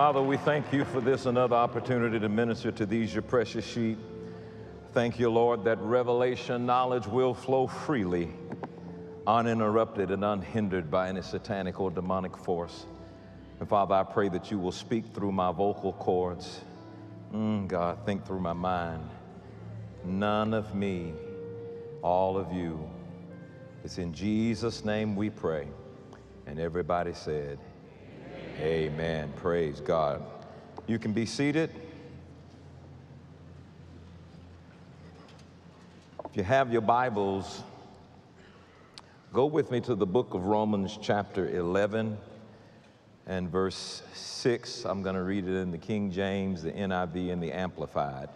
Father, we thank you for this another opportunity to minister to these, your precious sheep. Thank you, Lord, that revelation knowledge will flow freely, uninterrupted and unhindered by any satanic or demonic force. And Father, I pray that you will speak through my vocal cords. Mm, God, think through my mind. None of me, all of you. It's in Jesus' name we pray. And everybody said, Amen. Praise God. You can be seated. If you have your Bibles, go with me to the book of Romans, chapter 11 and verse 6. I'm going to read it in the King James, the NIV, and the Amplified.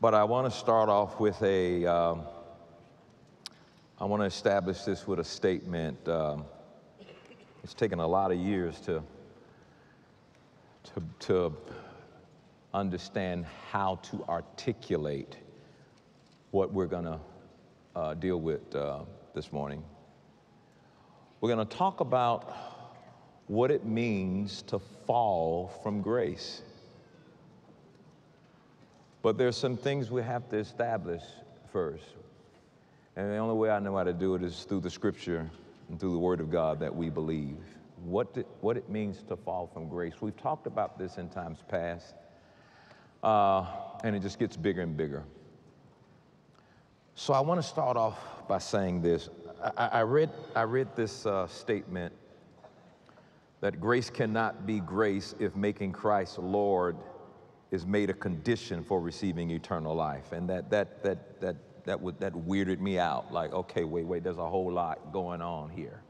But I want to start off with a. Um, I want to establish this with a statement. Um, it's taken a lot of years to, to, to understand how to articulate what we're going to uh, deal with uh, this morning. We're going to talk about what it means to fall from grace. But there's some things we have to establish first. And the only way I know how to do it is through the scripture and through the word of God that we believe. What, what it means to fall from grace. We've talked about this in times past, uh, and it just gets bigger and bigger. So I want to start off by saying this. I, I read, I read this uh, statement that grace cannot be grace if making Christ Lord is made a condition for receiving eternal life. And that, that, that, that that, would, that weirded me out. Like, okay, wait, wait, there's a whole lot going on here.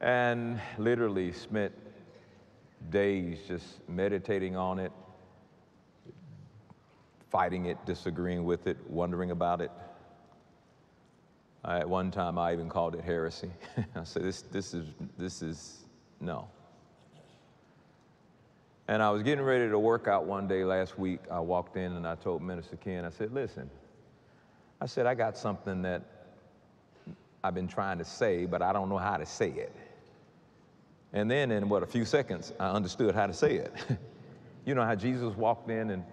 And literally spent days just meditating on it, fighting it, disagreeing with it, wondering about it. I, at one time, I even called it heresy. I said, this, this, is, this is, no. And I was getting ready to work out one day last week. I walked in and I told Minister Ken, I said, listen, I said, I got something that I've been trying to say, but I don't know how to say it. And then in what, a few seconds, I understood how to say it. you know how Jesus walked in and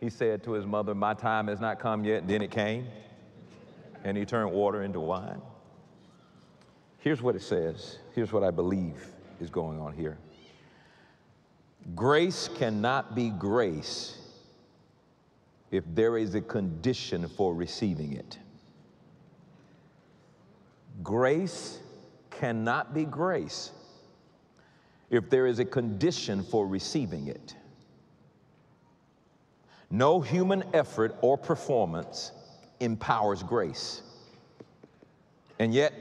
he said to his mother, My time has not come yet, and then it came, and he turned water into wine. Here's what it says. Here's what I believe is going on here. Grace cannot be grace if there is a condition for receiving it. Grace cannot be grace if there is a condition for receiving it. No human effort or performance empowers grace. And yet,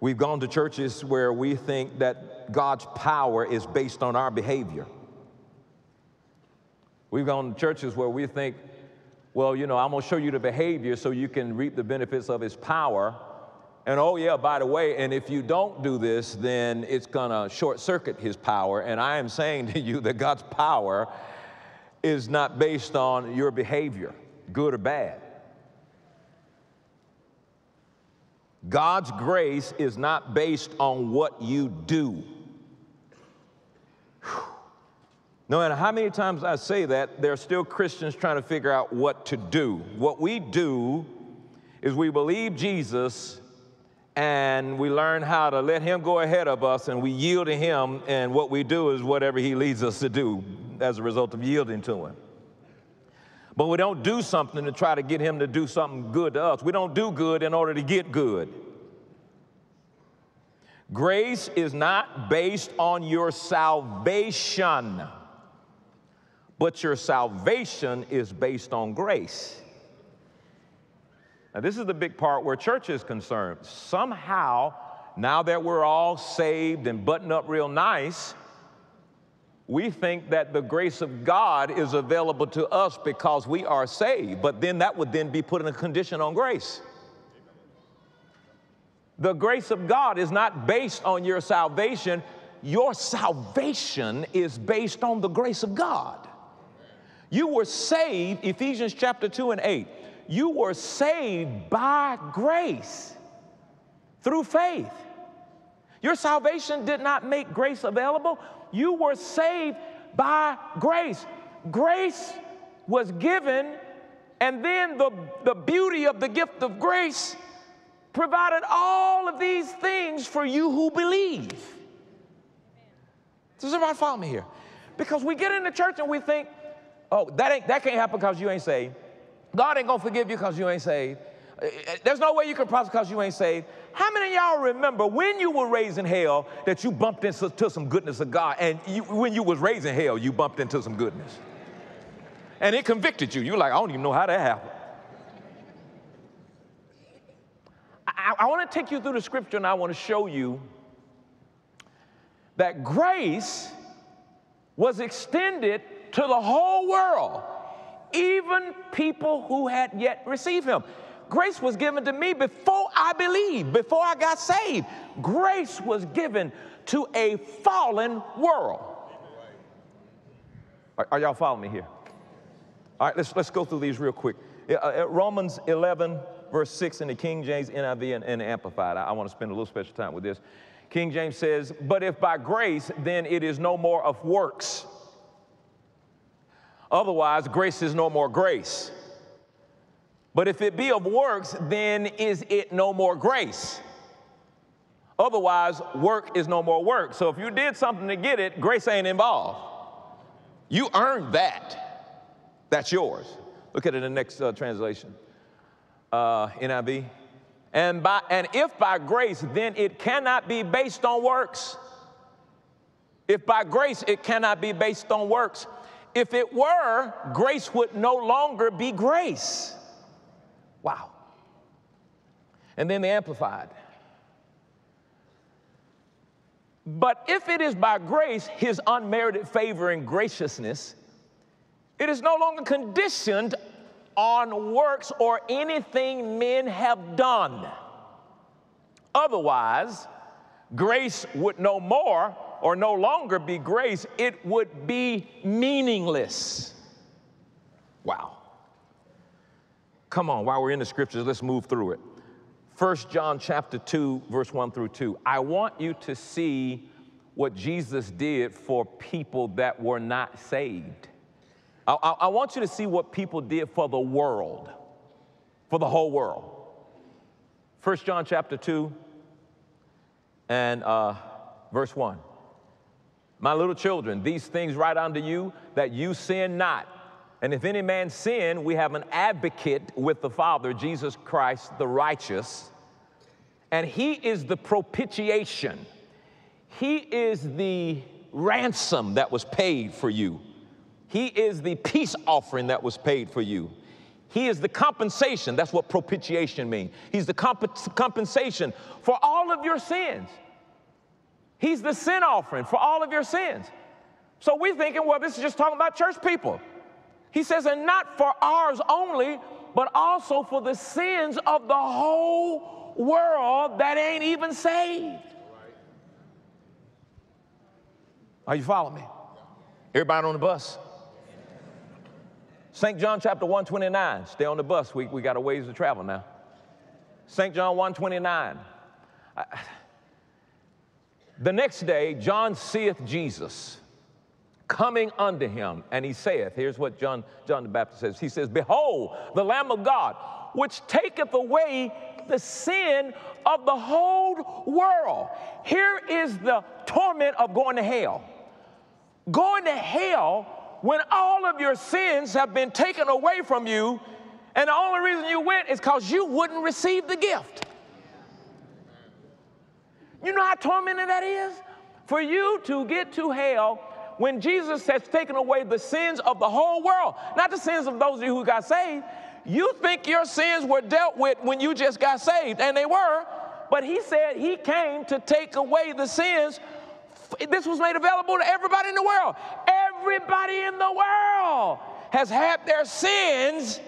We've gone to churches where we think that God's power is based on our behavior. We've gone to churches where we think, well, you know, I'm going to show you the behavior so you can reap the benefits of his power. And oh, yeah, by the way, and if you don't do this, then it's going to short circuit his power. And I am saying to you that God's power is not based on your behavior, good or bad. God's grace is not based on what you do. No matter how many times I say that, there are still Christians trying to figure out what to do. What we do is we believe Jesus and we learn how to let Him go ahead of us and we yield to Him, and what we do is whatever He leads us to do as a result of yielding to Him. But we don't do something to try to get him to do something good to us. We don't do good in order to get good. Grace is not based on your salvation, but your salvation is based on grace. Now, this is the big part where church is concerned. Somehow, now that we're all saved and buttoned up real nice, we think that the grace of God is available to us because we are saved, but then that would then be put in a condition on grace. The grace of God is not based on your salvation. Your salvation is based on the grace of God. You were saved, Ephesians chapter 2 and 8. You were saved by grace through faith. Your salvation did not make grace available. You were saved by grace. Grace was given, and then the, the beauty of the gift of grace provided all of these things for you who believe. Does everybody follow me here? Because we get into church and we think, oh, that, ain't, that can't happen because you ain't saved. God ain't gonna forgive you because you ain't saved. Uh, uh, there's no way you can prosper because you ain't saved. How many of y'all remember when you were raised in hell that you bumped into some goodness of God, and you, when you was raised in hell, you bumped into some goodness, and it convicted you. You're like, I don't even know how that happened. I, I want to take you through the scripture, and I want to show you that grace was extended to the whole world, even people who had yet received him. Grace was given to me before I believed, before I got saved. Grace was given to a fallen world. Are, are y'all following me here? All right, let's, let's go through these real quick. Uh, uh Romans 11, verse 6 in the King James, NIV, and, and Amplified. I, I want to spend a little special time with this. King James says, But if by grace, then it is no more of works. Otherwise, grace is no more grace. But if it be of works, then is it no more grace. Otherwise, work is no more work. So if you did something to get it, grace ain't involved. You earned that. That's yours. Look at it in the next uh, translation. Uh, NIV. And, by, and if by grace, then it cannot be based on works. If by grace, it cannot be based on works. If it were, grace would no longer be grace. Wow. And then the Amplified. But if it is by grace, his unmerited favor and graciousness, it is no longer conditioned on works or anything men have done. Otherwise, grace would no more or no longer be grace, it would be meaningless. Wow. Come on, while we're in the scriptures, let's move through it. First John chapter 2, verse 1 through 2. I want you to see what Jesus did for people that were not saved. I, I, I want you to see what people did for the world, for the whole world. First John chapter 2 and uh, verse 1. My little children, these things write unto you that you sin not. And if any man sin, we have an advocate with the Father, Jesus Christ the righteous. And he is the propitiation. He is the ransom that was paid for you. He is the peace offering that was paid for you. He is the compensation. That's what propitiation means. He's the comp- compensation for all of your sins. He's the sin offering for all of your sins. So we're thinking, well, this is just talking about church people. He says, and not for ours only, but also for the sins of the whole world that ain't even saved. Are you following me? Everybody on the bus? St. John chapter 129. Stay on the bus. We, we got a ways to travel now. St. John 129. the next day, John seeth Jesus coming unto him, and he saith, here's what John, John the Baptist says. He says, Behold, the Lamb of God, which taketh away the sin of the whole world. Here is the torment of going to hell. Going to hell when all of your sins have been taken away from you, and the only reason you went is because you wouldn't receive the gift. You know how tormenting that is? For you to get to hell when Jesus has taken away the sins of the whole world, not the sins of those of you who got saved. You think your sins were dealt with when you just got saved, and they were, but he said he came to take away the sins. This was made available to everybody in the world. Everybody in the world has had their sins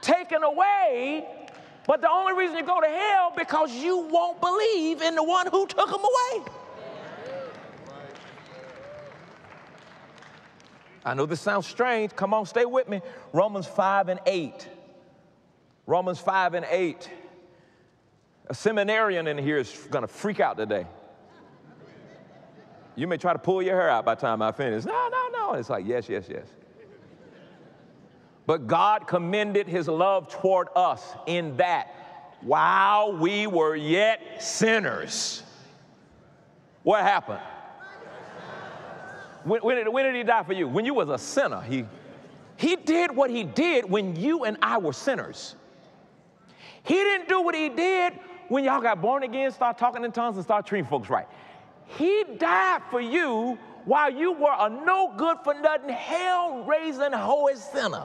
taken away, but the only reason you go to hell because you won't believe in the one who took them away. I know this sounds strange. Come on, stay with me. Romans 5 and 8. Romans 5 and 8. A seminarian in here is going to freak out today. You may try to pull your hair out by the time I finish. No, no, no. It's like, yes, yes, yes. But God commended his love toward us in that while we were yet sinners, what happened? When, when, did, when did he die for you? When you was a sinner. He, he did what he did when you and I were sinners. He didn't do what he did when y'all got born again, start talking in tongues, and start treating folks right. He died for you while you were a no good for nothing, hell raising, holy sinner.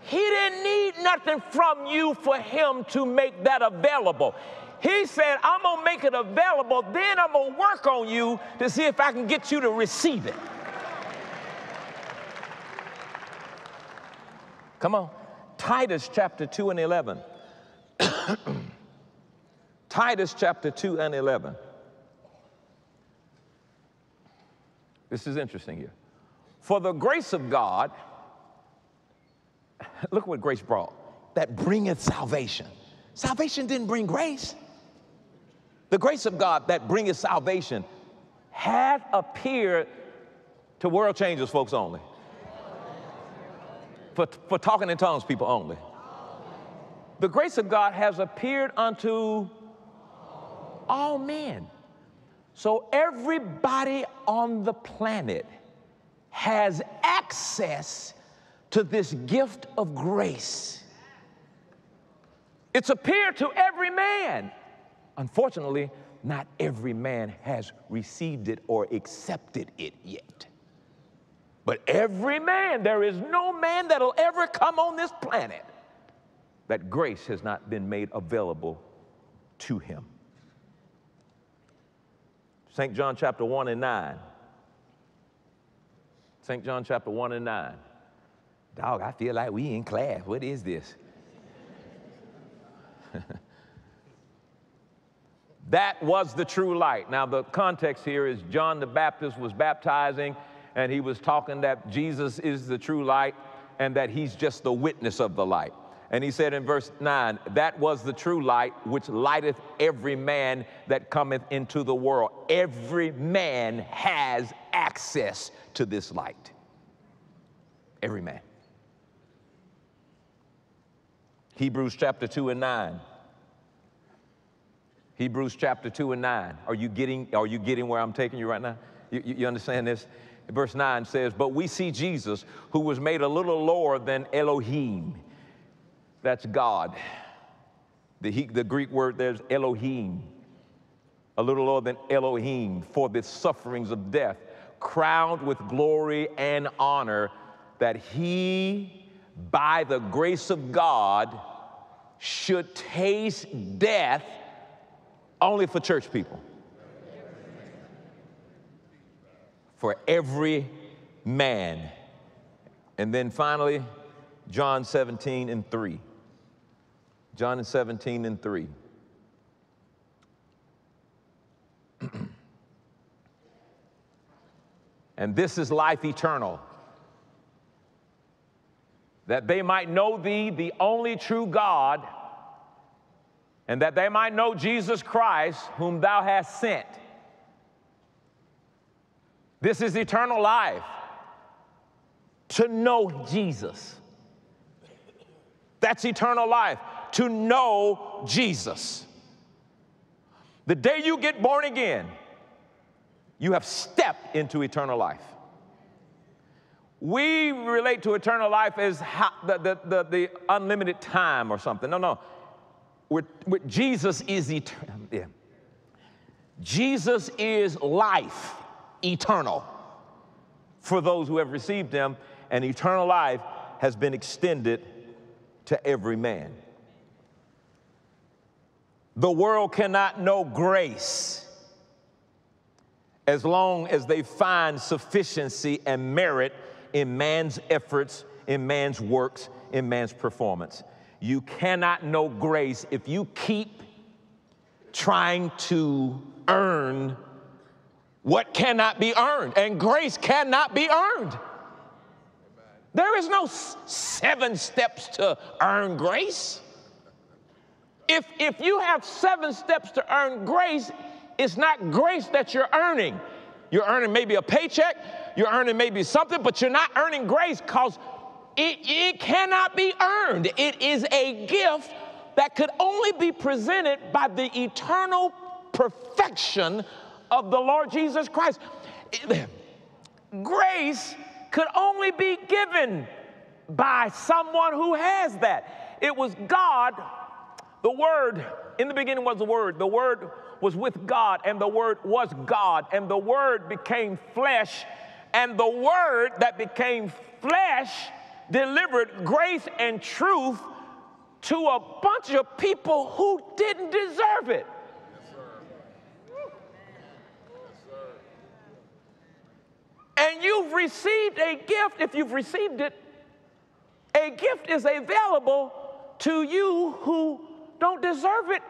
He didn't need nothing from you for him to make that available. He said, I'm gonna make it available, then I'm gonna work on you to see if I can get you to receive it. Come on. Titus chapter 2 and 11. Titus chapter 2 and 11. This is interesting here. For the grace of God, look what grace brought that bringeth salvation. Salvation didn't bring grace. The grace of God that bringeth salvation hath appeared to world changers, folks only. For, for talking in tongues, people only. The grace of God has appeared unto all men. So everybody on the planet has access to this gift of grace. It's appeared to every man. Unfortunately, not every man has received it or accepted it yet. But every man, there is no man that'll ever come on this planet that grace has not been made available to him. St. John chapter 1 and 9. St. John chapter 1 and 9. Dog, I feel like we in class. What is this? that was the true light. Now, the context here is John the Baptist was baptizing, and he was talking that Jesus is the true light and that he's just the witness of the light. And he said in verse 9, that was the true light which lighteth every man that cometh into the world. Every man has access to this light. Every man. Hebrews chapter 2 and 9. Hebrews chapter 2 and 9. Are you getting, are you getting where I'm taking you right now? You, you, you understand this? Verse 9 says, But we see Jesus, who was made a little lower than Elohim that's God. The, he, the Greek word there's Elohim, a little lower than Elohim, for the sufferings of death, crowned with glory and honor, that he, by the grace of God, should taste death only for church people. For every man. And then finally, John 17 and 3. John 17 and 3. and this is life eternal, that they might know thee, the only true God, and that they might know Jesus Christ, whom thou hast sent. This is eternal life, to know Jesus. That's eternal life to know Jesus. The day you get born again, you have stepped into eternal life. We relate to eternal life as the, the, the, the, unlimited time or something. No, no. With, Jesus is eternal. Yeah. Jesus is life eternal for those who have received him, and eternal life has been extended to every man. The world cannot know grace as long as they find sufficiency and merit in man's efforts, in man's works, in man's performance. You cannot know grace if you keep trying to earn what cannot be earned, and grace cannot be earned. There is no seven steps to earn grace. If, if you have seven steps to earn grace, it's not grace that you're earning. You're earning maybe a paycheck, you're earning maybe something, but you're not earning grace because it, it cannot be earned. It is a gift that could only be presented by the eternal perfection of the Lord Jesus Christ. Grace could only be given by someone who has that. It was God, the Word, in the beginning was the Word. The Word was with God, and the Word was God, and the Word became flesh, and the Word that became flesh delivered grace and truth to a bunch of people who didn't deserve it. And you've received a gift, if you've received it, a gift is available to you who don't deserve it.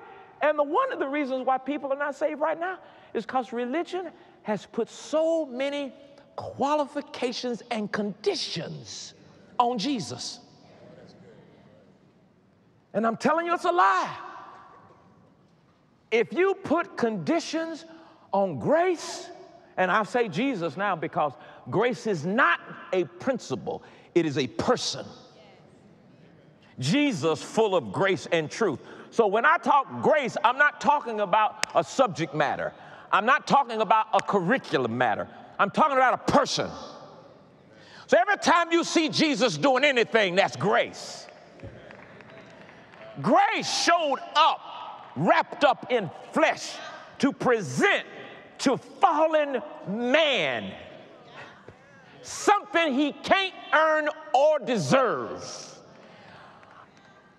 And the, one of the reasons why people are not saved right now is because religion has put so many qualifications and conditions on Jesus. And I'm telling you, it's a lie. If you put conditions on grace, and I say Jesus now because grace is not a principle, it is a person. Jesus, full of grace and truth. So when I talk grace, I'm not talking about a subject matter, I'm not talking about a curriculum matter, I'm talking about a person. So every time you see Jesus doing anything, that's grace. Grace showed up, wrapped up in flesh, to present to fallen man something he can't earn or deserve.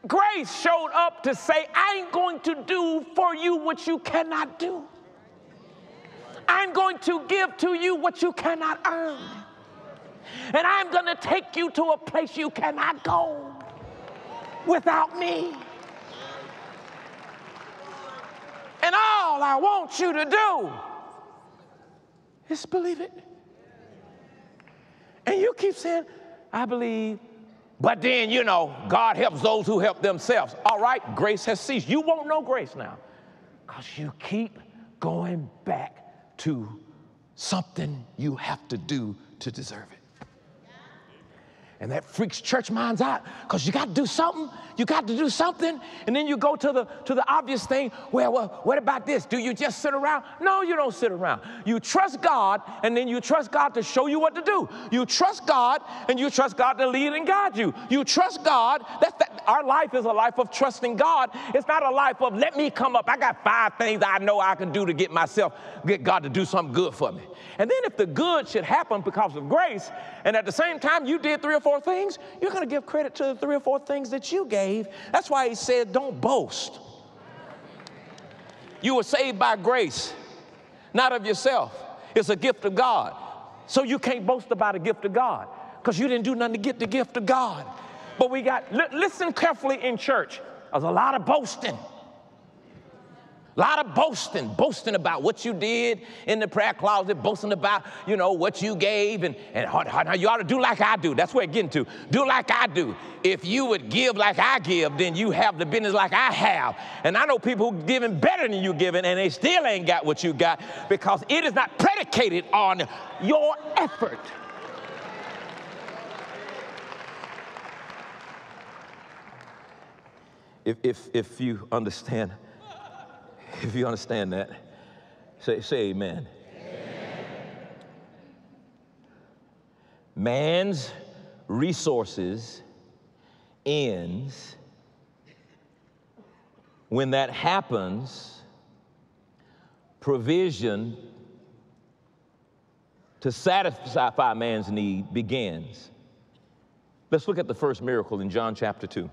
Grace showed up to say, I ain't going to do for you what you cannot do. I'm going to give to you what you cannot earn. And I'm going to take you to a place you cannot go without me. And all I want you to do is believe it. And you keep saying, I believe, but then, you know, God helps those who help themselves. All right, grace has ceased. You won't know grace now because you keep going back to something you have to do to deserve it. And that freaks church minds out because you got to do something. You got to do something. And then you go to the, to the obvious thing. Well, well, what about this? Do you just sit around? No, you don't sit around. You trust God and then you trust God to show you what to do. You trust God and you trust God to lead and guide you. You trust God. That's that, our life is a life of trusting God. It's not a life of let me come up. I got five things I know I can do to get myself, get God to do something good for me. And then if the good should happen because of grace, and at the same time you did three or four things, you're going to give credit to the three or four things that you gave. That's why he said, don't boast. You were saved by grace, not of yourself. It's a gift of God. So you can't boast about a gift of God because you didn't do nothing to get the gift of God. But we got, li- listen carefully in church. There's a lot of boasting. A lot of boasting, boasting about what you did in the prayer closet, boasting about, you know, what you gave, and, and how, you ought to do like I do. That's where it's getting to. Do like I do. If you would give like I give, then you have the business like I have. And I know people who giving better than you giving, and they still ain't got what you got because it is not predicated on your effort. If, if, if you understand if you understand that, say, say amen. amen. Man's resources ends when that happens provision to satisfy man's need begins let's look at the first miracle in john chapter 2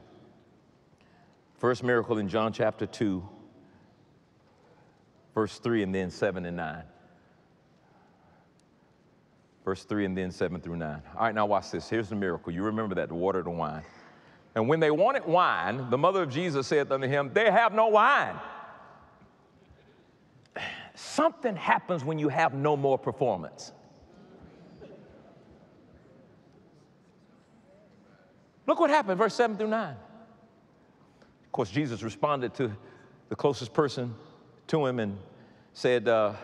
first miracle in john chapter 2 verse 3 and then 7 and 9. Verse 3 and then 7 through 9. All right, now watch this. Here's the miracle. You remember that the water to wine. And when they wanted wine, the mother of Jesus said unto him, They have no wine. Something happens when you have no more performance. Look what happened, verse 7 through 9. Of course, Jesus responded to the closest person to him and said, uh,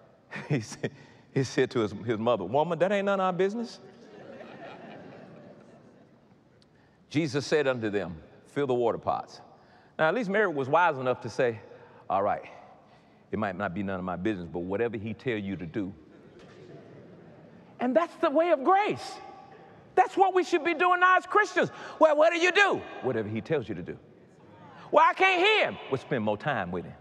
he, said he said to his, his mother, Woman, that ain't none of our business. Jesus said unto them, Fill the water pots. Now, at least Mary was wise enough to say, All right, it might not be none of my business, but whatever he tell you to do. And that's the way of grace. That's what we should be doing now as Christians. Well, what do you do? Whatever he tells you to do. Well, I can't hear him. We'll spend more time with him.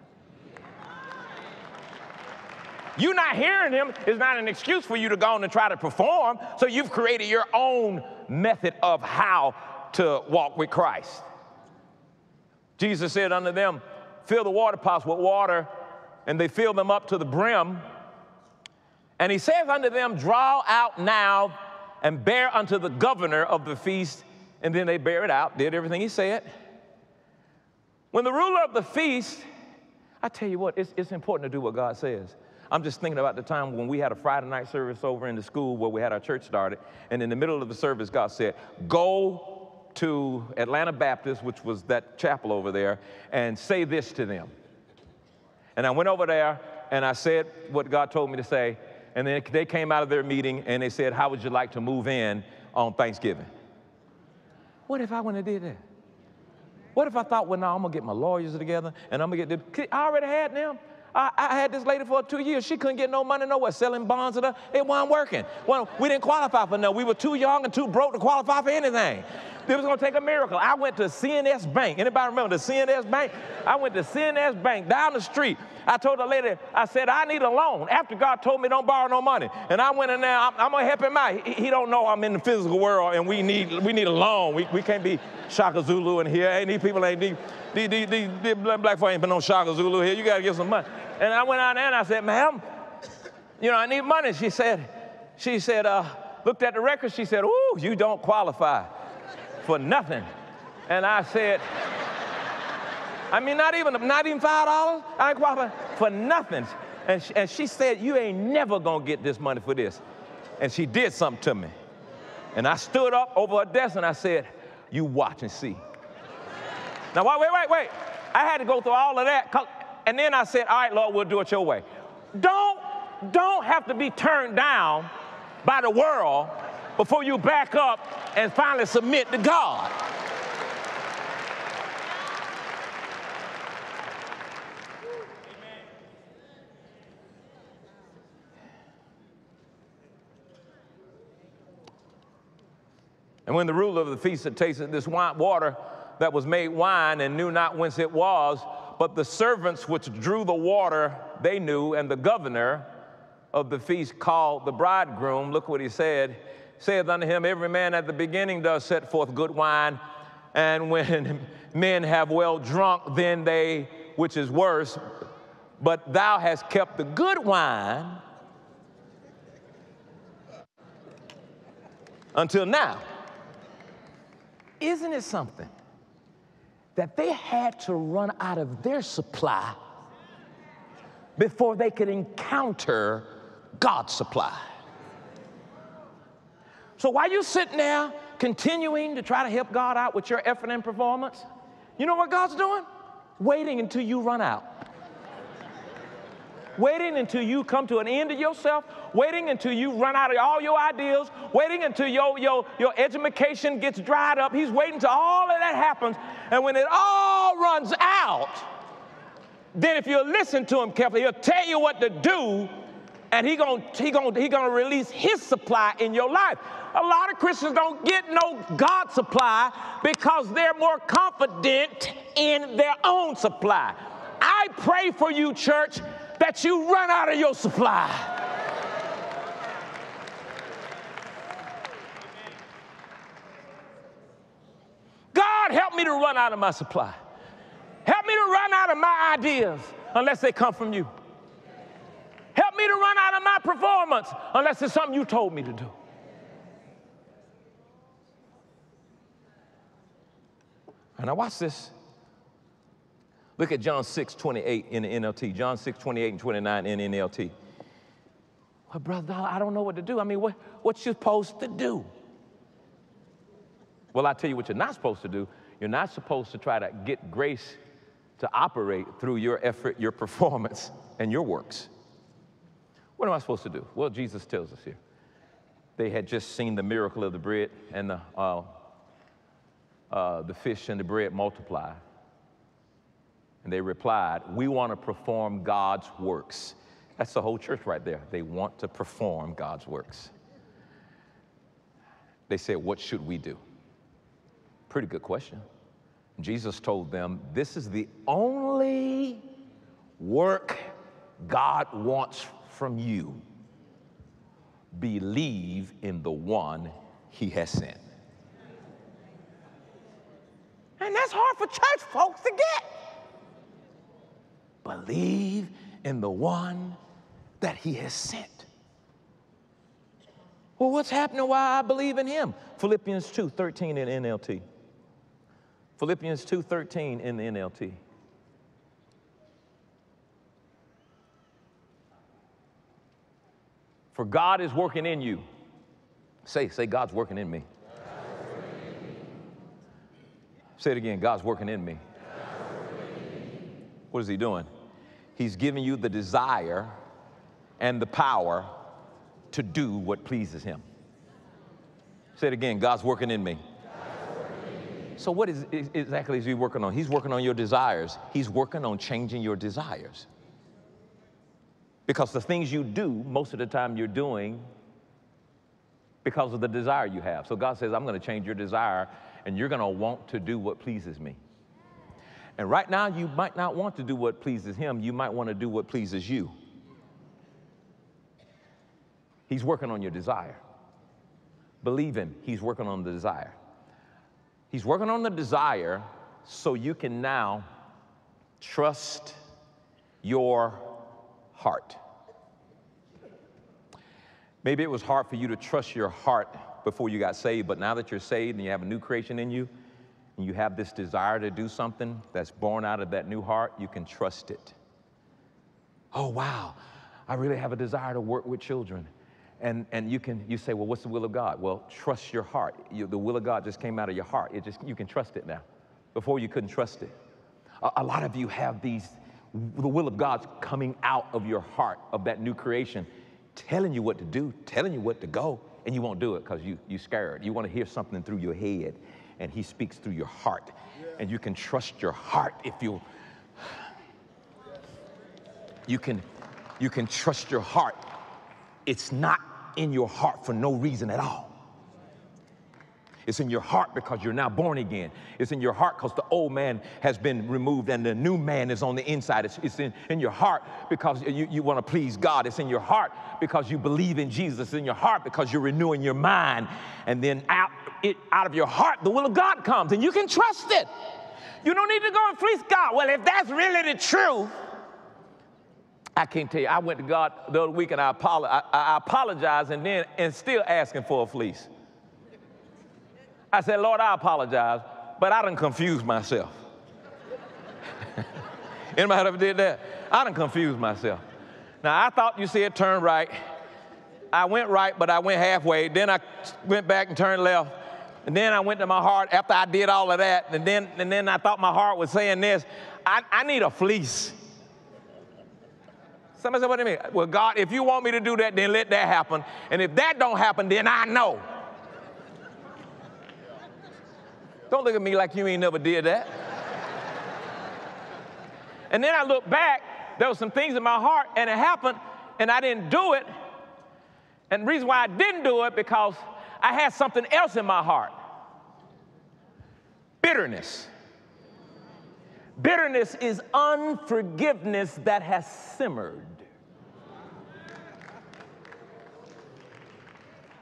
You not hearing him is not an excuse for you to go on and try to perform. So you've created your own method of how to walk with Christ. Jesus said unto them, Fill the water pots with water, and they filled them up to the brim. And he says unto them, Draw out now and bear unto the governor of the feast. And then they bear it out, did everything he said. When the ruler of the feast, I tell you what, it's, it's important to do what God says. I'm just thinking about the time when we had a Friday night service over in the school where we had our church started. And in the middle of the service, God said, Go to Atlanta Baptist, which was that chapel over there, and say this to them. And I went over there and I said what God told me to say. And then they came out of their meeting and they said, How would you like to move in on Thanksgiving? What if I wouldn't have did that? What if I thought, well, now I'm gonna get my lawyers together and I'm gonna get the, I already had them. I, I, had this lady for two years. She couldn't get no money nowhere, selling bonds and. It wasn't working. Well, we didn't qualify for no. We were too young and too broke to qualify for anything. It was gonna take a miracle. I went to C&S Bank. Anybody remember the C&S Bank? I went to C&S Bank down the street. I told the lady, I said, I need a loan. After God told me don't borrow no money. And I went in there, I'm, I'm gonna help him out. He, he, don't know I'm in the physical world and we need we need a loan. We, we can't be Shaka Zulu in here. Ain't these people ain't these, these, these, these, black folk ain't been no Shaka Zulu here. You gotta give some money. And I went there and I said, ma'am, you know, I need money. She said, she said, uh, looked at the record, she said, ooh, you don't qualify for nothing. And I said, I mean, not even, not even five dollars. I ain't qualify for nothing. And she, and she said, you ain't never gonna get this money for this. And she did something to me. And I stood up over her desk and I said, you watch and see. Now, wait, wait, wait, wait. I had to go through all of that. And then I said, all right, Lord, we'll do it your way. Don't, don't have to be turned down by the world before you back up and finally submit to God. And when the ruler of the feast had tasted this wine, water that was made wine and knew not whence it was, but the servants which drew the water they knew, and the governor of the feast called the bridegroom. Look what he said. Saith unto him, Every man at the beginning does set forth good wine, and when men have well drunk, then they, which is worse, but thou hast kept the good wine until now. Isn't it something? That they had to run out of their supply before they could encounter God's supply. So while you're sitting there continuing to try to help God out with your effort and performance, you know what God's doing? Waiting until you run out waiting until you come to an end of yourself, waiting until you run out of all your ideas, waiting until your, your, your education gets dried up. He's waiting until all of that happens. And when it all runs out, then if you listen to him carefully, he'll tell you what to do, and he gonna, he gonna, he gonna release his supply in your life. A lot of Christians don't get no God supply because they're more confident in their own supply. I pray for you, church, that you run out of your supply. God, help me to run out of my supply. Help me to run out of my ideas unless they come from you. Help me to run out of my performance unless it's something you told me to do. And now watch this. Look at John 6, 28 in the NLT. John 6, 28 and 29 in the NLT. Well, brother, I don't know what to do. I mean, what, what you supposed to do? Well, I tell you what you're not supposed to do. You're not supposed to try to get grace to operate through your effort, your performance, and your works. What am I supposed to do? Well, Jesus tells us here. They had just seen the miracle of the bread and the, uh, uh, the fish and the bread multiply. And they replied, We want to perform God's works. That's the whole church right there. They want to perform God's works. They said, What should we do? Pretty good question. Jesus told them, This is the only work God wants from you. Believe in the one he has sent. And that's hard for church folks to get. Believe in the one that he has sent. Well, what's happening Why I believe in him? Philippians 2 13 in NLT. Philippians 2 13 in the NLT. For God is working in you. Say, say, God's working in me. Say it again God's working in me. What is He doing? He's giving you the desire and the power to do what pleases Him. Say it again God's working in me. So, what is exactly is He working on? He's working on your desires. He's working on changing your desires. Because the things you do, most of the time you're doing because of the desire you have. So God says, I'm going to change your desire and you're going to want to do what pleases me. And right now, you might not want to do what pleases Him, you might want to do what pleases you. He's working on your desire. Believe Him, He's working on the desire. He's working on the desire so you can now trust your heart. Maybe it was hard for you to trust your heart before you got saved, but now that you're saved and you have a new creation in you, and you have this desire to do something that's born out of that new heart, you can trust it. Oh, wow, I really have a desire to work with children. And, and you can you say, well, what's the will of God? Well, trust your heart. You, the will of God just came out of your heart. It just you can trust it now. Before you couldn't trust it. A, a lot of you have these the will of God's coming out of your heart of that new creation, telling you what to do, telling you what to go, and you won't do it because you you're scared. You want to hear something through your head, and He speaks through your heart, and you can trust your heart if you you can you can trust your heart. It's not in your heart for no reason at all. It's in your heart because you're now born again. It's in your heart because the old man has been removed and the new man is on the inside. It's, it's in, in your heart because you, you want to please God. It's in your heart because you believe in Jesus. It's in your heart because you're renewing your mind. And then out, it, out of your heart, the will of God comes and you can trust it. You don't need to go and fleece God. Well, if that's really the truth, I can't tell you. I went to God the other week and I, apolo- I, I apologized and then and still asking for a fleece. I said, Lord, I apologize, but I done confused myself. Anybody ever did that? I done confused myself. Now I thought you said turn right. I went right, but I went halfway. Then I went back and turned left. And then I went to my heart after I did all of that. And then, and then I thought my heart was saying this I, I need a fleece. Somebody said, what do you mean? Well, God, if you want me to do that, then let that happen. And if that don't happen, then I know. Don't look at me like you ain't never did that. and then I look back, there was some things in my heart, and it happened, and I didn't do it. And the reason why I didn't do it because I had something else in my heart. Bitterness. Bitterness is unforgiveness that has simmered.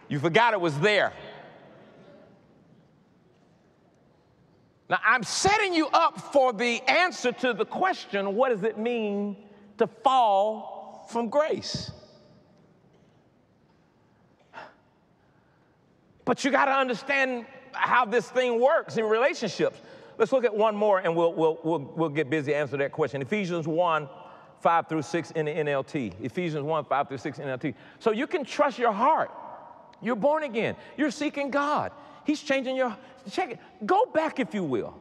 You forgot it was there. Now, I'm setting you up for the answer to the question what does it mean to fall from grace? But you got to understand how this thing works in relationships. Let's look at one more and we'll, we'll, we'll, we'll get busy answering that question. Ephesians 1 5 through 6 in the NLT. Ephesians 1 5 through 6 NLT. So you can trust your heart. You're born again. You're seeking God. He's changing your check it. Go back if you will.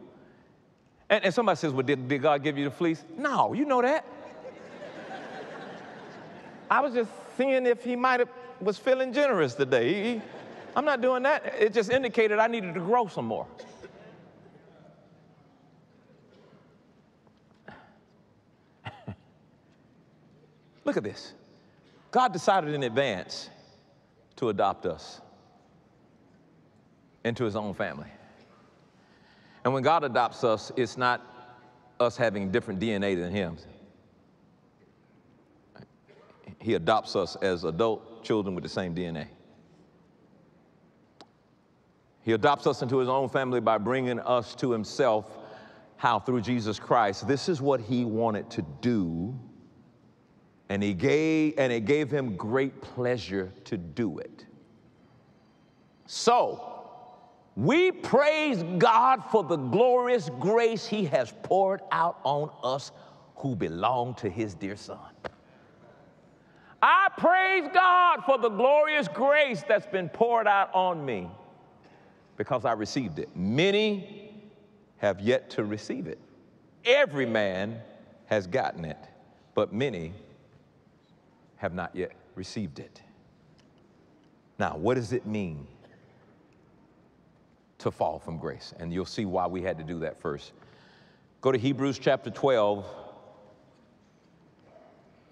And, and somebody says, Well, did, did God give you the fleece? No, you know that. I was just seeing if he might have was feeling generous today. He- I'm not doing that. It just indicated I needed to grow some more. Look at this. God decided in advance to adopt us into his own family. And when God adopts us, it's not us having different DNA than him. He adopts us as adult children with the same DNA. He adopts us into his own family by bringing us to himself. How? Through Jesus Christ. This is what he wanted to do. And he gave and it gave him great pleasure to do it. So, we praise God for the glorious grace he has poured out on us who belong to his dear son. I praise God for the glorious grace that's been poured out on me because I received it. Many have yet to receive it. Every man has gotten it, but many have not yet received it. Now, what does it mean to fall from grace? And you'll see why we had to do that first. Go to Hebrews chapter 12,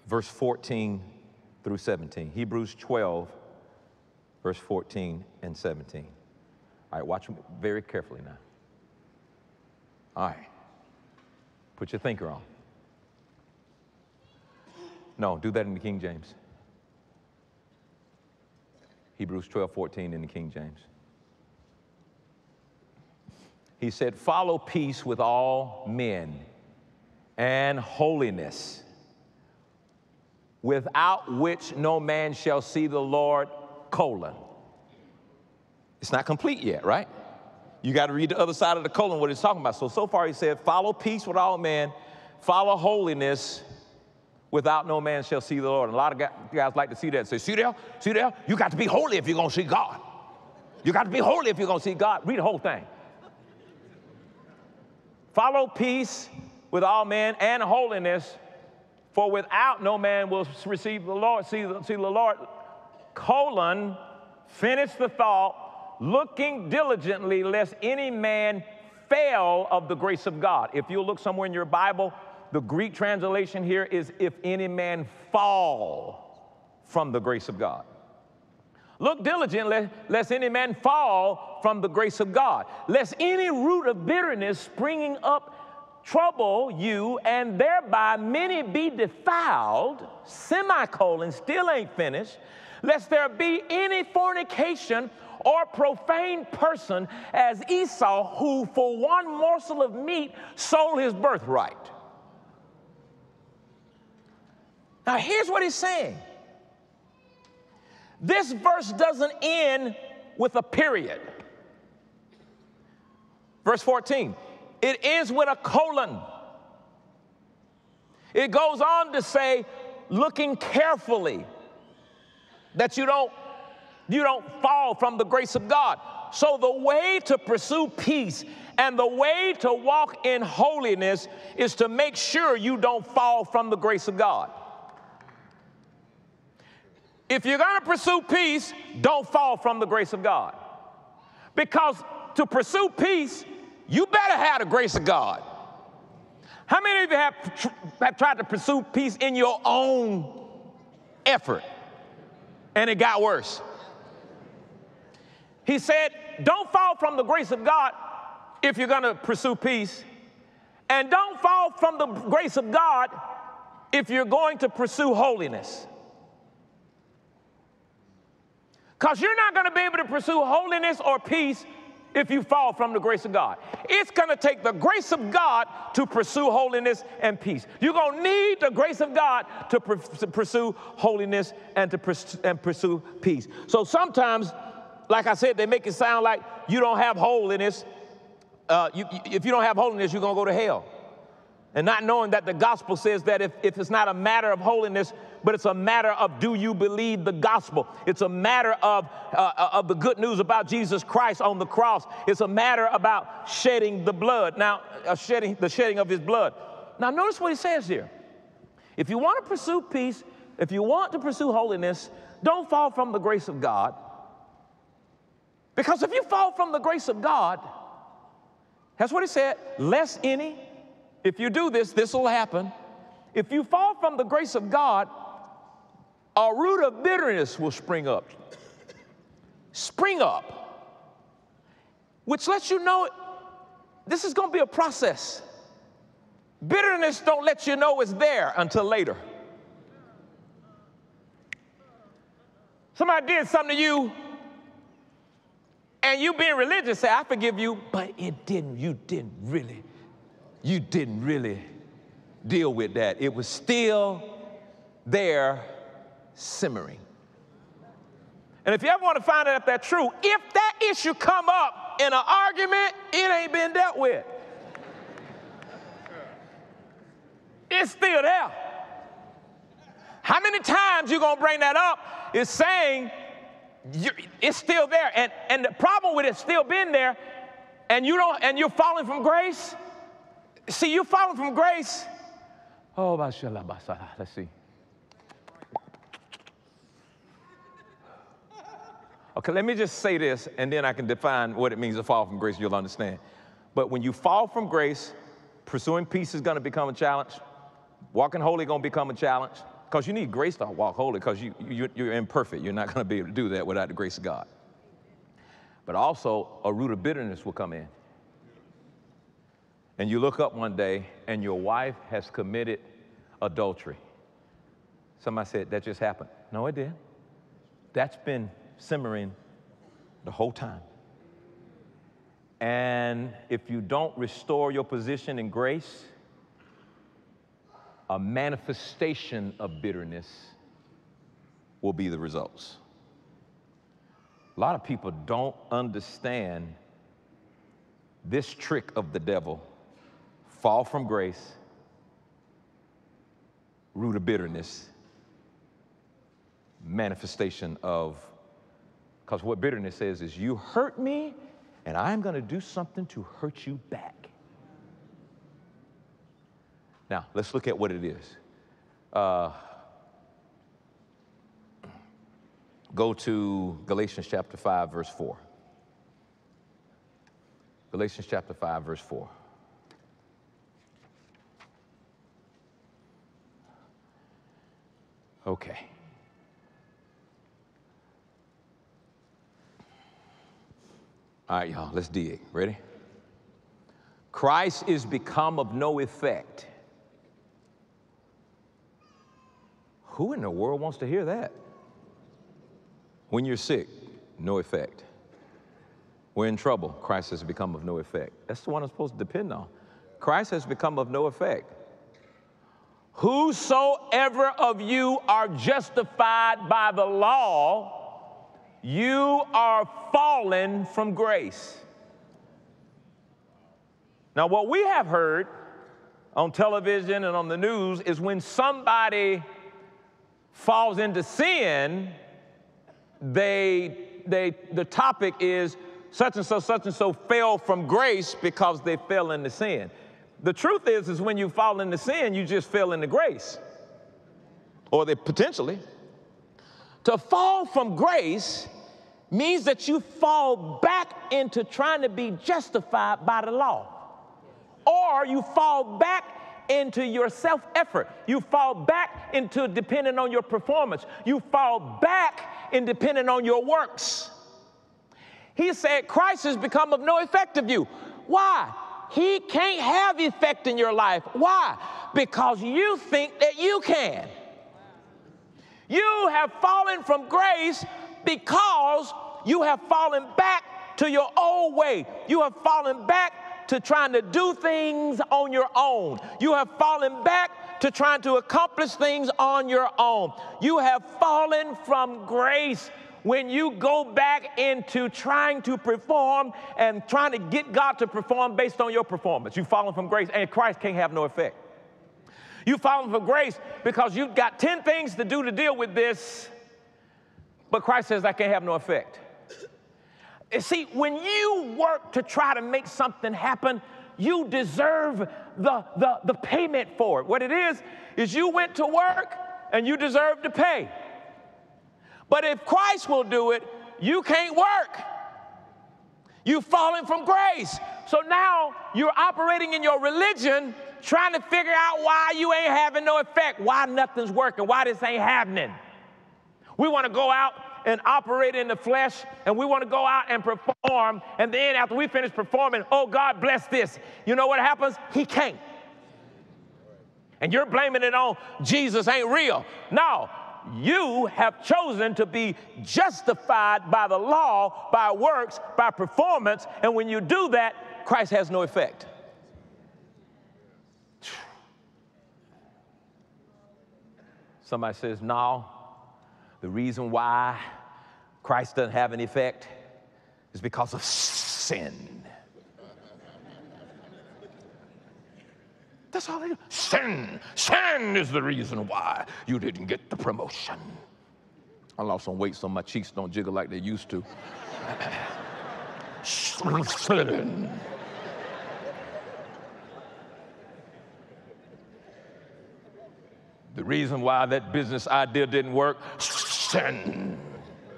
verse 14 through 17. Hebrews 12, verse 14 and 17. All right, watch very carefully now. All right. Put your thinker on. No, do that in the King James. Hebrews 12, 14 in the King James. He said, Follow peace with all men and holiness, without which no man shall see the Lord, colon. It's not complete yet, right? You got to read the other side of the colon, what he's talking about. So, so far he said, Follow peace with all men, follow holiness, without no man shall see the Lord. And a lot of guys like to see that say, see there, see there, you got to be holy if you're going to see God. You got to be holy if you're going to see God. Read the whole thing. Follow peace with all men and holiness, for without no man will receive the Lord, see see the Lord. Colon, finish the thought, looking diligently lest any man fail of the grace of God. If you look somewhere in your Bible, the Greek translation here is if any man fall from the grace of God. Look diligently, lest any man fall from the grace of God, lest any root of bitterness springing up trouble you, and thereby many be defiled, semicolon, still ain't finished, lest there be any fornication or profane person as Esau, who for one morsel of meat sold his birthright. Now, here's what he's saying. This verse doesn't end with a period. Verse 14, it ends with a colon. It goes on to say, looking carefully that you don't you don't fall from the grace of God. So the way to pursue peace and the way to walk in holiness is to make sure you don't fall from the grace of God. If you're going to pursue peace, don't fall from the grace of God. Because to pursue peace, you better have the grace of God. How many of you have, have tried to pursue peace in your own effort and it got worse? He said, Don't fall from the grace of God if you're going to pursue peace, and don't fall from the grace of God if you're going to pursue holiness. Because you're not going to be able to pursue holiness or peace if you fall from the grace of God. It's going to take the grace of God to pursue holiness and peace. You're going to need the grace of God to, pursue holiness and to pers- and pursue peace. So sometimes, like I said, they make it sound like you don't have holiness. Uh, you, if you don't have holiness, you're going to go to hell. And not knowing that the gospel says that if, if it's not a matter of holiness, but it's a matter of do you believe the gospel? It's a matter of, uh, uh, of the good news about Jesus Christ on the cross. It's a matter about shedding the blood. Now, uh, shedding the shedding of his blood. Now, notice what he says here. If you want to pursue peace, if you want to pursue holiness, don't fall from the grace of God. Because if you fall from the grace of God, that's what he said, less any, if you do this, this will happen. If you fall from the grace of God, a root of bitterness will spring up. Spring up. Which lets you know this is going to be a process. Bitterness don't let you know it's there until later. Somebody did something to you, and you being religious say, I forgive you, but it didn't, you didn't really, you didn't really deal with that. It was still there simmering. And if you ever want to find out if that's true, if that issue come up in an argument, it ain't been dealt with. It's still there. How many times you gonna bring that up is saying it's still there. And, and the problem with it still being there, and you don't, and you're falling from grace. See, you're falling from grace. Oh, let's see. Okay, let me just say this, and then I can define what it means to fall from grace, you'll understand. But when you fall from grace, pursuing peace is gonna become a challenge. Walking holy gonna become a challenge. Because you need grace to walk holy, because you, you, you're imperfect. You're not gonna be able to do that without the grace of God. But also, a root of bitterness will come in. And you look up one day, and your wife has committed adultery. Somebody said, That just happened. No, it did. That's been simmering the whole time. And if you don't restore your position in grace, a manifestation of bitterness will be the results. A lot of people don't understand this trick of the devil fall from grace, root of bitterness, manifestation of, because what bitterness says is, you hurt me, and I'm going to do something to hurt you back. Now, let's look at what it is. Uh, go to Galatians chapter 5, verse 4. Galatians chapter 5, verse 4. Okay. All right, y'all, let's dig. Ready? Christ is become of no effect Who in the world wants to hear that? When you're sick, no effect. We're in trouble, Christ has become of no effect. That's the one I'm supposed to depend on. Christ has become of no effect. Whosoever of you are justified by the law, you are fallen from grace. Now, what we have heard on television and on the news is when somebody falls into sin, they, they, the topic is such and so, such and so fell from grace because they fell into sin. The truth is, is when you fall into sin, you just fell into grace. Or they potentially. To fall from grace means that you fall back into trying to be justified by the law. Or you fall back into your self effort. You fall back into depending on your performance. You fall back in depending on your works. He said, Christ has become of no effect of you. Why? He can't have effect in your life. Why? Because you think that you can. You have fallen from grace because you have fallen back to your old way. You have fallen back to trying to do things on your own. You have fallen back to trying to accomplish things on your own. You have fallen from grace when you go back into trying to perform and trying to get God to perform based on your performance. You've fallen from grace, and Christ can't have no effect. You've fallen from grace because you've got 10 things to do to deal with this, but Christ says that can't have no effect. See, when you work to try to make something happen, you deserve the, the, the payment for it. What it is, is you went to work and you deserve to pay. But if Christ will do it, you can't work. You've fallen from grace. So now you're operating in your religion, trying to figure out why you ain't having no effect, why nothing's working, why this ain't happening. We want to go out and operate in the flesh, and we want to go out and perform. And then after we finish performing, oh, God bless this. You know what happens? He can't. And you're blaming it on Jesus ain't real. No, you have chosen to be justified by the law, by works, by performance. And when you do that, Christ has no effect. Somebody says, no, the reason why Christ doesn't have an effect is because of sin. That's all they do. Sin. Sin is the reason why you didn't get the promotion. I lost some weight so my cheeks don't jiggle like they used to. Sin. The reason why that business idea didn't work, sin.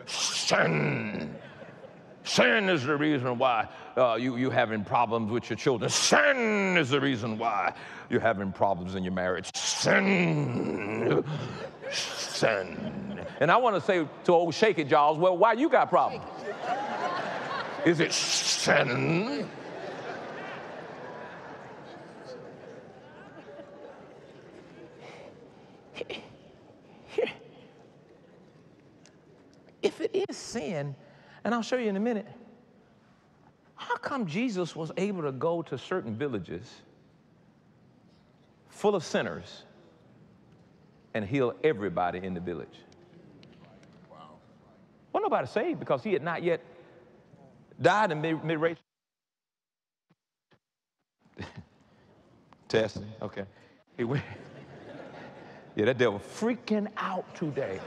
Sin. Sin is the reason why uh, you, you're having problems with your children. Sin is the reason why you're having problems in your marriage. Sin. Sin. And I want to say to old Shaky Jaws, well, why you got problems? Is it sin? if it is sin, and I'll show you in a minute, how come Jesus was able to go to certain villages full of sinners and heal everybody in the village? Wow. Well, nobody saved because he had not yet died in mid, mid-race. Testing, okay. He went. Yeah, that devil freaking out today.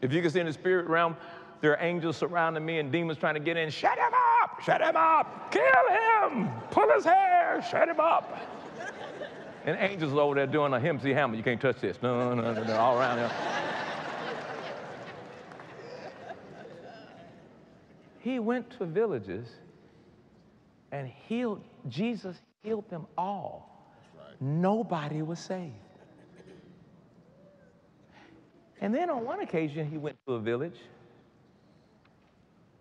If you can see in the spirit realm, there are angels surrounding me and demons trying to get in. Shut him up! Shut him up! Kill him! Pull his hair! Shut him up! And angels over there doing a hymn, see Hammer, you can't touch this. No, no, no, no, all around here. he went to villages and healed, Jesus healed them all. Nobody was saved. And then on one occasion, he went to a village,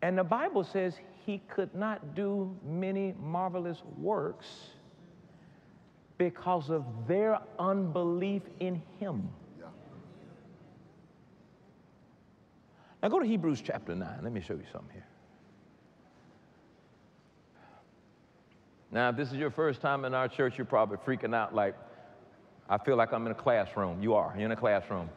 and the Bible says he could not do many marvelous works because of their unbelief in him. Yeah. Now go to Hebrews chapter 9. Let me show you something here. Now, if this is your first time in our church, you're probably freaking out like, I feel like I'm in a classroom. You are, you're in a classroom.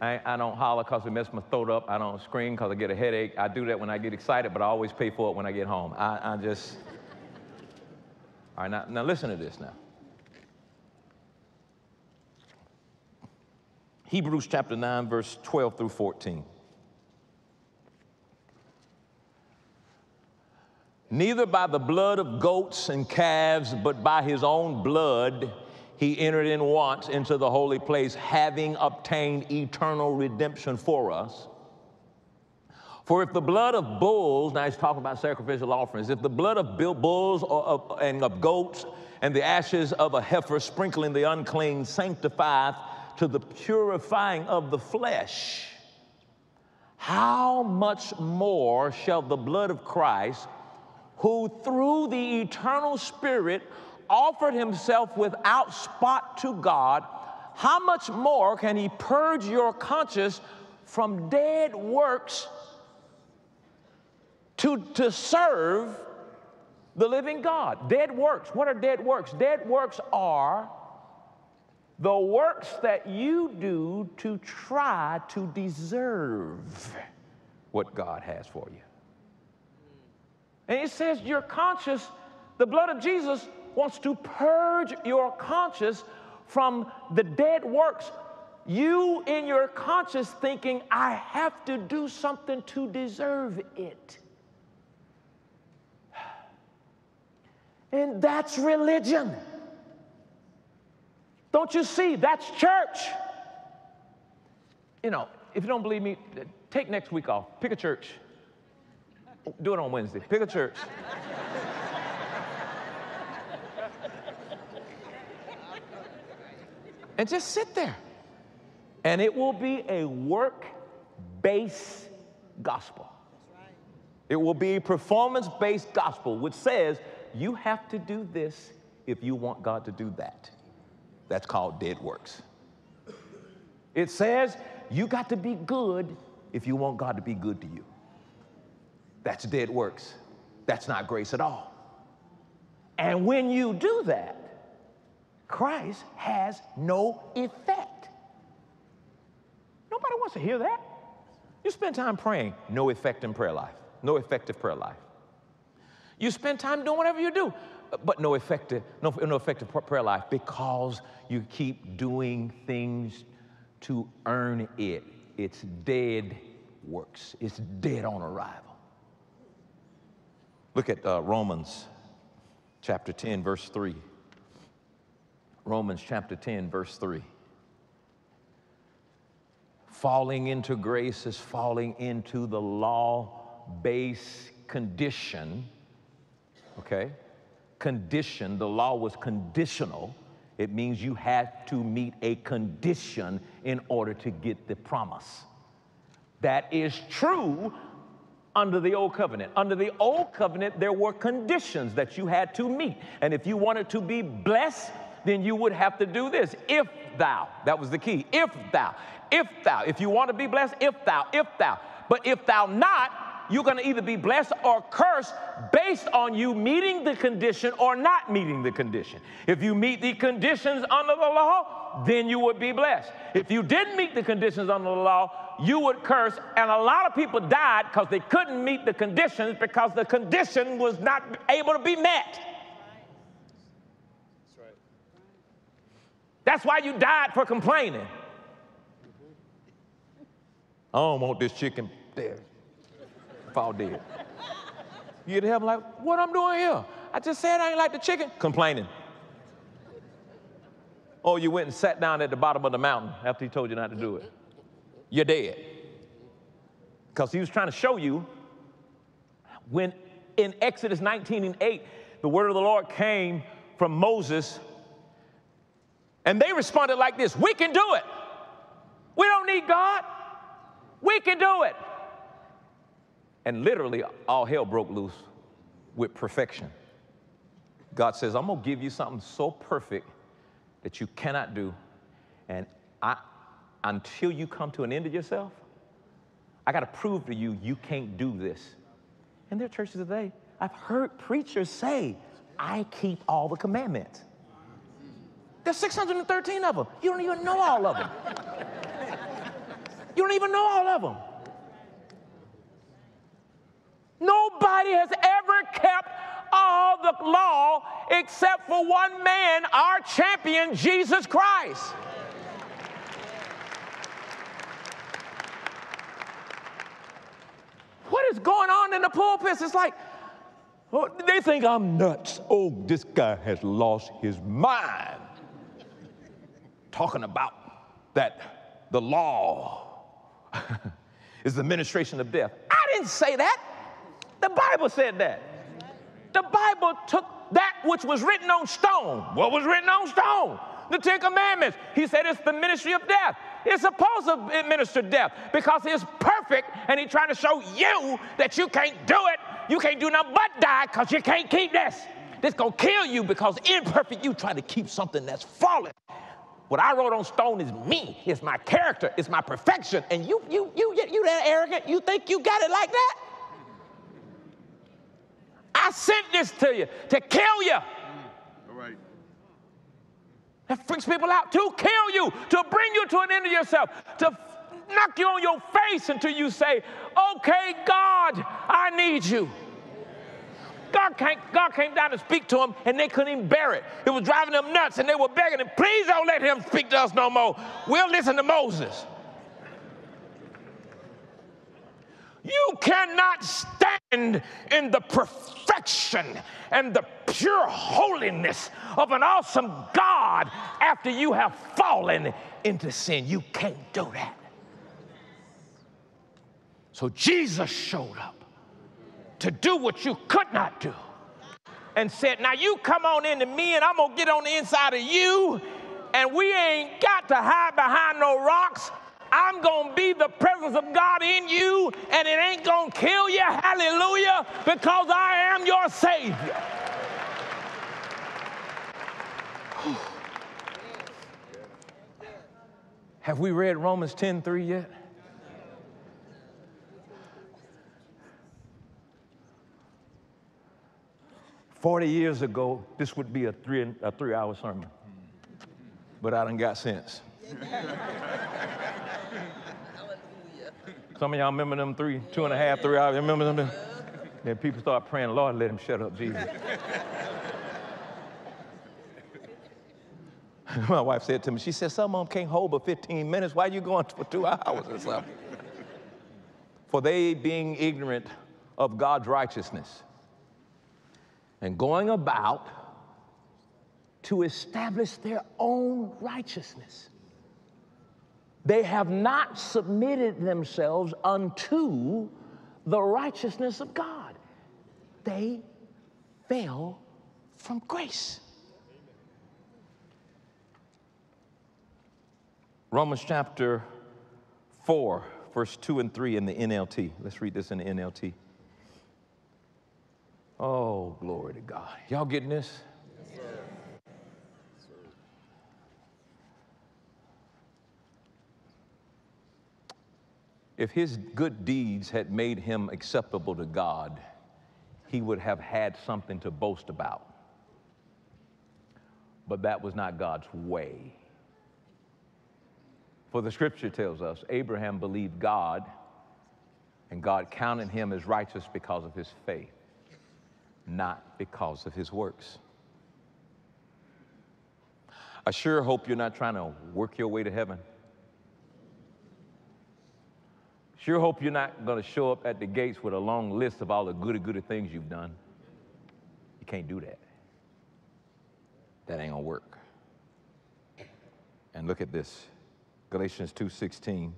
I, I don't holler because it messes my throat up. I don't scream because I get a headache. I do that when I get excited, but I always pay for it when I get home. I, I just. All right, now, now listen to this now. Hebrews chapter 9, verse 12 through 14. Neither by the blood of goats and calves, but by his own blood he entered in once into the holy place, having obtained eternal redemption for us. For if the blood of bulls, now he's talking about sacrificial offerings, if the blood of bulls or of, and of goats and the ashes of a heifer sprinkling the unclean sanctifieth to the purifying of the flesh, how much more shall the blood of Christ, who through the eternal Spirit offered himself without spot to God, how much more can he purge your conscience from dead works to, to serve the living God? Dead works. What are dead works? Dead works are the works that you do to try to deserve what God has for you. And it says your conscience, the blood of Jesus wants to purge your conscience from the dead works. You in your conscience thinking, I have to do something to deserve it. And that's religion. Don't you see? That's church. You know, if you don't believe me, take next week off. Pick a church. Do it on Wednesday. Pick a church. and just sit there. And it will be a work based gospel. It will be a performance based gospel, which says you have to do this if you want God to do that. That's called dead works. It says you got to be good if you want God to be good to you. That's dead works. That's not grace at all. And when you do that, Christ has no effect. Nobody wants to hear that. You spend time praying, no effect in prayer life, no effective prayer life. You spend time doing whatever you do, but no effective, no, no effective prayer life because you keep doing things to earn it. It's dead works. It's dead on arrival. Look at uh, Romans chapter 10, verse 3. Romans chapter 10, verse 3. Falling into grace is falling into the law based condition, okay? Condition, the law was conditional. It means you had to meet a condition in order to get the promise. That is true under the old covenant. Under the old covenant, there were conditions that you had to meet. And if you wanted to be blessed, then you would have to do this. If thou, that was the key. If thou, if thou, if you want to be blessed, if thou, if thou. But if thou not, you're going to either be blessed or cursed based on you meeting the condition or not meeting the condition. If you meet the conditions under the law, then you would be blessed. If you didn't meet the conditions under the law, you would curse. And a lot of people died because they couldn't meet the conditions because the condition was not able to be met. That's right. That's why you died for complaining. I don't want this chicken there. Fall dead. You get to heaven like, what I'm doing here? I just said I ain't like the chicken. Complaining. Or you went and sat down at the bottom of the mountain after he told you not to do it. You're dead. Because he was trying to show you when in Exodus 19 and 8, the word of the Lord came from Moses and they responded like this We can do it. We don't need God. We can do it. And literally, all hell broke loose with perfection. God says, I'm going to give you something so perfect that you cannot do. And I, until you come to an end of yourself, I got to prove to you you can't do this. And there are churches today, I've heard preachers say, I keep all the commandments. There's 613 of them. You don't even know all of them. You don't even know all of them. Nobody has ever kept all the law except for one man, our champion, Jesus Christ. Is going on in the pulpits? It's like, oh, they think I'm nuts. Oh, this guy has lost his mind talking about that the law is the administration of death. I didn't say that. The Bible said that. The Bible took that which was written on stone. What was written on stone? The Ten Commandments. He said it's the ministry of death. It's supposed to administer death because it's perfect and he's trying to show you that you can't do it. You can't do nothing but die because you can't keep this. This gonna kill you because imperfect you try to keep something that's fallen. What I wrote on stone is me. It's my character. It's my perfection. And you, you, you, you that arrogant. You think you got it like that? I sent this to you to kill you. All right. That freaks people out to kill you, to bring you to an end of yourself, to knock you on your face until you say, Okay, God, I need you. God came, God came down to speak to them and they couldn't even bear it. It was driving them nuts and they were begging him, please don't let him speak to us no more. We'll listen to Moses. You cannot stand in the perfection and the pure holiness of an awesome God after you have fallen into sin. You can't do that. So Jesus showed up to do what you could not do and said, Now you come on into me and I'm gonna get on the inside of you, and we ain't got to hide behind no rocks. I'm going to be the presence of God in you, and it ain't going to kill you. Hallelujah. Because I am your Savior. Have we read Romans 10 3 yet? Forty years ago, this would be a three, a three hour sermon. But I done got sense. Some of y'all remember them three, two and a half, three hours. Remember them? Then people start praying, Lord, let him shut up, Jesus. My wife said to me, she said, some of them can't hold but 15 minutes. Why are you going for two hours or something? for they being ignorant of God's righteousness and going about to establish their own righteousness. They have not submitted themselves unto the righteousness of God. They fell from grace. Romans chapter 4, verse 2 and 3 in the NLT. Let's read this in the NLT. Oh, glory to God. Y'all getting this? If his good deeds had made him acceptable to God, he would have had something to boast about. But that was not God's way. For the scripture tells us Abraham believed God, and God counted him as righteous because of his faith, not because of his works. I sure hope you're not trying to work your way to heaven. Sure hope you're not going to show up at the gates with a long list of all the goody goody things you've done. You can't do that. That ain't going to work. And look at this. Galatians 2:16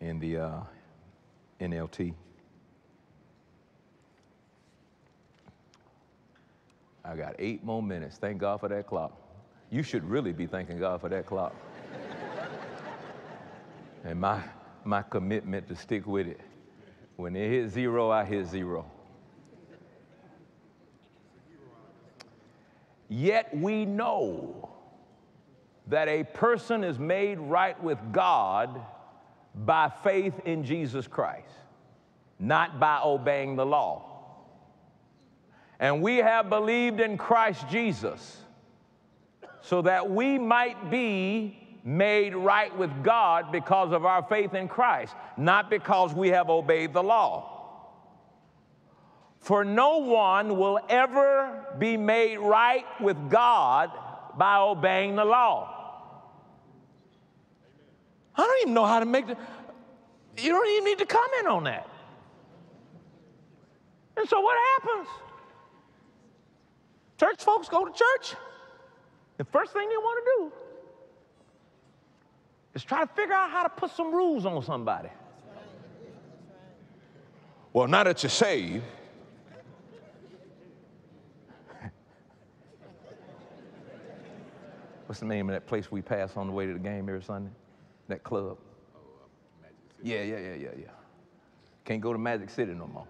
in the uh, NLT. I got eight more minutes. Thank God for that clock. You should really be thanking God for that clock. and my my commitment to stick with it. When it hit zero, I hit zero. Yet we know that a person is made right with God by faith in Jesus Christ, not by obeying the law. And we have believed in Christ Jesus so that we might be made right with God because of our faith in Christ, not because we have obeyed the law. For no one will ever be made right with God by obeying the law. I don't even know how to make the, you don't even need to comment on that. And so what happens? Church folks go to church. The first thing they want to do is try to figure out how to put some rules on somebody. Well, now that you're saved, what's the name of that place we pass on the way to the game every Sunday? That club. Yeah, yeah, yeah, yeah, yeah. Can't go to Magic City no more.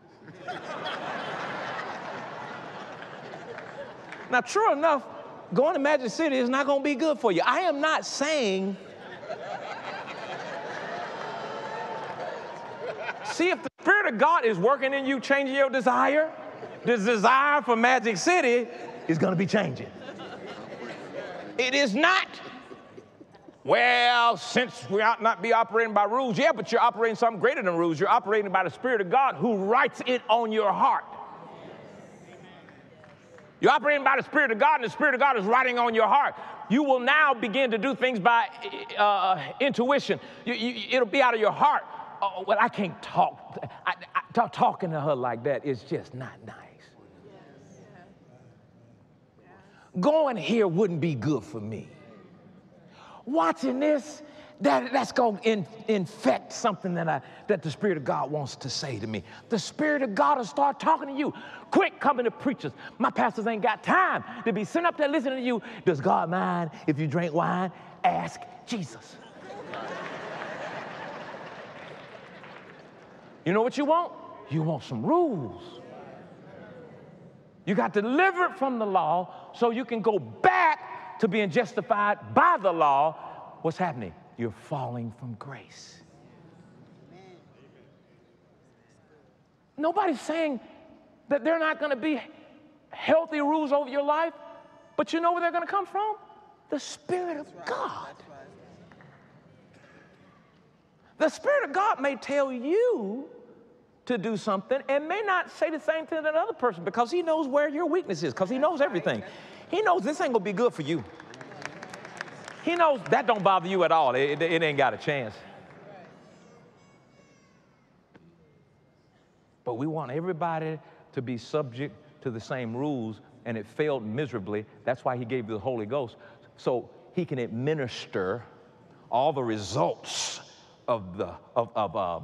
Now, true enough, going to Magic City is not going to be good for you. I am not saying. See, if the Spirit of God is working in you, changing your desire, this desire for Magic City is going to be changing. It is not, well, since we ought not be operating by rules, yeah, but you're operating something greater than rules. You're operating by the Spirit of God who writes it on your heart. You're operating by the Spirit of God, and the Spirit of God is writing on your heart. You will now begin to do things by uh, intuition. You, you, it'll be out of your heart. Oh, well, I can't talk. I, I, talking to her like that is just not nice. Going here wouldn't be good for me. Watching this, that, that's going to in, infect something that, I, that the Spirit of God wants to say to me. The Spirit of God will start talking to you. Quick coming to preachers. My pastors ain't got time to be sitting up there listening to you. Does God mind if you drink wine? Ask Jesus. you know what you want? You want some rules. You got delivered from the law so you can go back to being justified by the law. What's happening? You're falling from grace. Nobody's saying that they're not going to be healthy rules over your life, but you know where they're going to come from? The Spirit of God. The Spirit of God may tell you to do something and may not say the same thing to another person because he knows where your weakness is, because he knows everything. He knows this ain't gonna be good for you. He knows that don't bother you at all. It, it, it ain't got a chance. But we want everybody to be subject to the same rules, and it failed miserably. That's why he gave the Holy Ghost, so he can administer all the results of the of, of uh,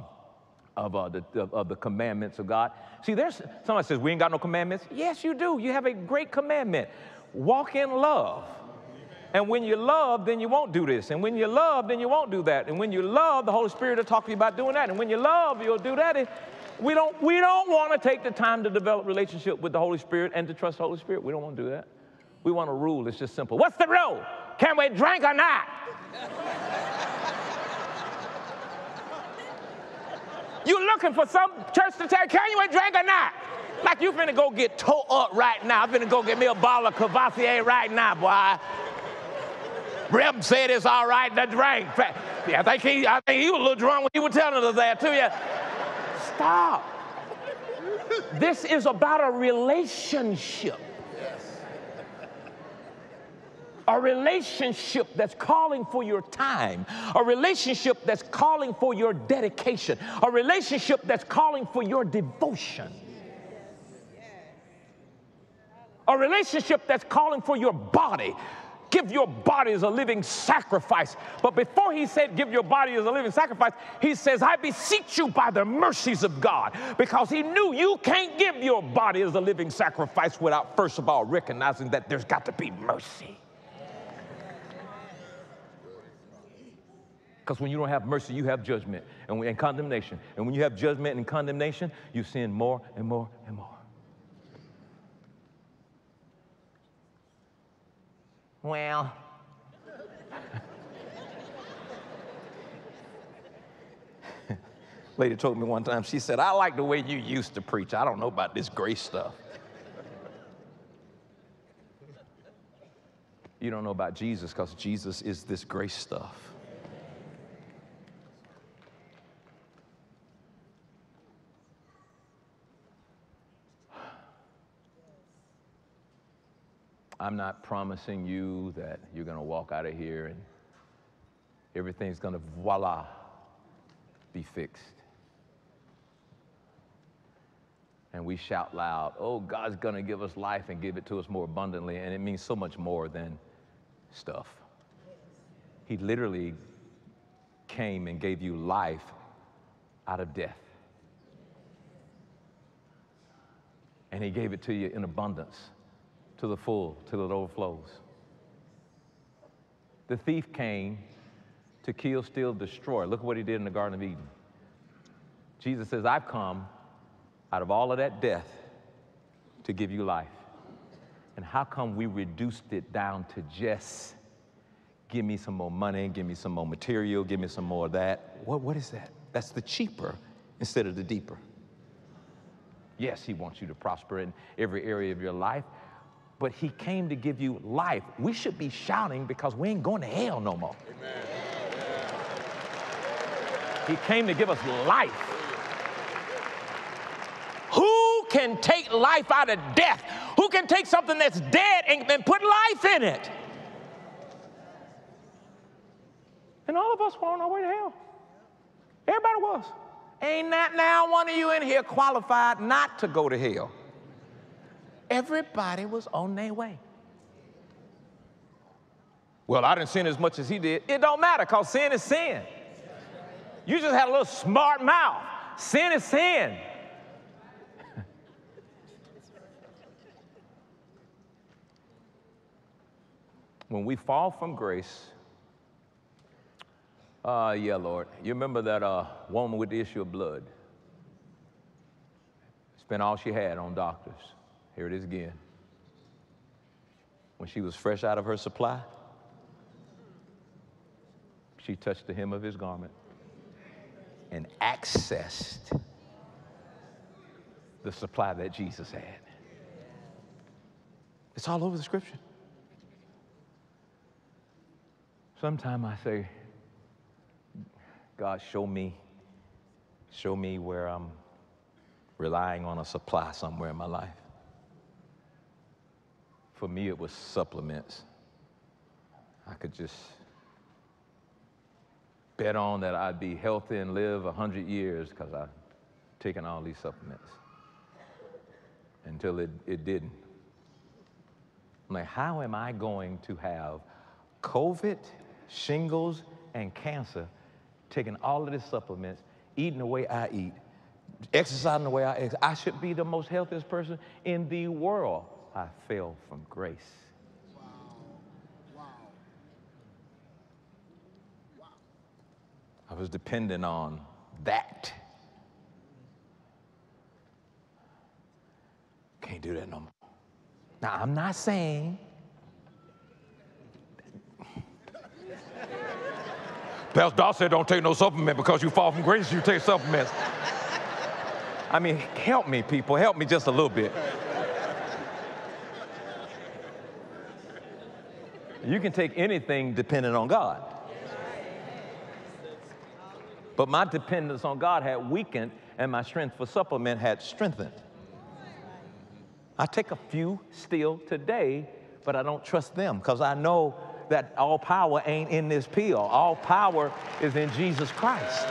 of, uh, the, of, of, the commandments of God. See, there's somebody says, We ain't got no commandments. Yes, you do. You have a great commandment walk in love. And when you love, then you won't do this. And when you love, then you won't do that. And when you love, the Holy Spirit will talk to you about doing that. And when you love, you'll do that. And we don't, we don't want to take the time to develop relationship with the Holy Spirit and to trust the Holy Spirit. We don't want to do that. We want a rule. It's just simple. What's the rule? Can we drink or not? You looking for some church to tell, can you drink or not? Like you finna go get tore up right now. I'm finna go get me a bottle of Courvoisier right now, boy. Reb said it's all right to drink. Yeah, I think he, I think he was a little drunk when he was telling us that too. Yeah. Stop. This is about a relationship a relationship that's calling for your time, a relationship that's calling for your dedication, a relationship that's calling for your devotion, a relationship that's calling for your body. Give your body as a living sacrifice. But before he said, Give your body as a living sacrifice, he says, I beseech you by the mercies of God. Because he knew you can't give your body as a living sacrifice without, first of all, recognizing that there's got to be mercy. Because when you don't have mercy, you have judgment and, and condemnation. And when you have judgment and condemnation, you sin more and more and more. Well, lady told me one time, she said, I like the way you used to preach. I don't know about this grace stuff. you don't know about Jesus because Jesus is this grace stuff. I'm not promising you that you're going to walk out of here and everything's going to voila be fixed. And we shout loud, oh, God's going to give us life and give it to us more abundantly. And it means so much more than stuff. He literally came and gave you life out of death. And He gave it to you in abundance to the full till it overflows. The thief came to kill, steal, destroy. Look what he did in the Garden of Eden. Jesus says, I've come out of all of that death to give you life. And how come we reduced it down to just give me some more money, give me some more material, give me some more of that? What, what is that? That's the cheaper instead of the deeper. Yes, he wants you to prosper in every area of your life, but he came to give you life. We should be shouting because we ain't going to hell no more. Amen. He came to give us life. Who can take life out of death? Who can take something that's dead and, and put life in it? And all of us were on our way to hell. Everybody was. Ain't that now one of you in here qualified not to go to hell? Everybody was on their way. Well, I didn't sin as much as he did. It don't matter because sin is sin. You just had a little smart mouth. Sin is sin. when we fall from grace, uh, yeah, Lord. You remember that uh, woman with the issue of blood? Spent all she had on doctors. Here it is again. When she was fresh out of her supply, she touched the hem of his garment and accessed the supply that Jesus had. It's all over the scripture. Sometimes I say, God, show me, show me where I'm relying on a supply somewhere in my life. For me, it was supplements. I could just bet on that I'd be healthy and live 100 years because I've taken all these supplements until it, it didn't. I'm like, how am I going to have COVID, shingles, and cancer taking all of these supplements, eating the way I eat, exercising the way I exercise? I should be the most healthiest person in the world. I fell from grace. I was dependent on that. Can't do that no more. Now, I'm not saying. Pastor Doss said don't take no supplement because you fall from grace, you take supplements. I mean, help me, people. Help me just a little bit. You can take anything dependent on God. But my dependence on God had weakened and my strength for supplement had strengthened. I take a few still today, but I don't trust them because I know that all power ain't in this pill. All power is in Jesus Christ.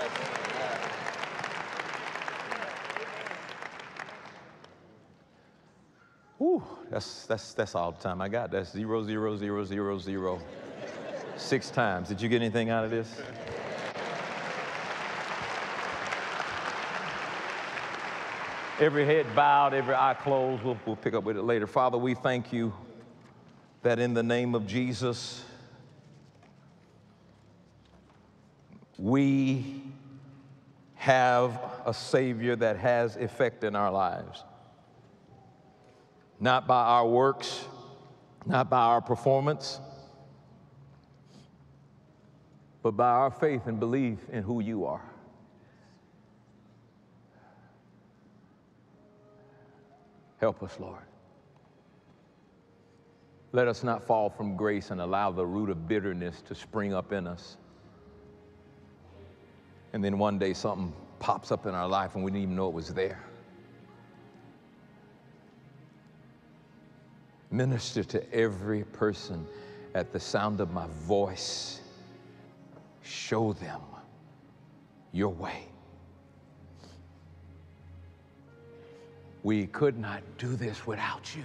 Whew, that's, that's, that's all the time I got. That's zero, zero, zero, zero, zero. Six times. Did you get anything out of this? Every head bowed, every eye closed. We'll, we'll pick up with it later. Father, we thank you that in the name of Jesus, we have a Savior that has effect in our lives. Not by our works, not by our performance, but by our faith and belief in who you are. Help us, Lord. Let us not fall from grace and allow the root of bitterness to spring up in us. And then one day something pops up in our life and we didn't even know it was there. Minister to every person at the sound of my voice. Show them your way. We could not do this without you.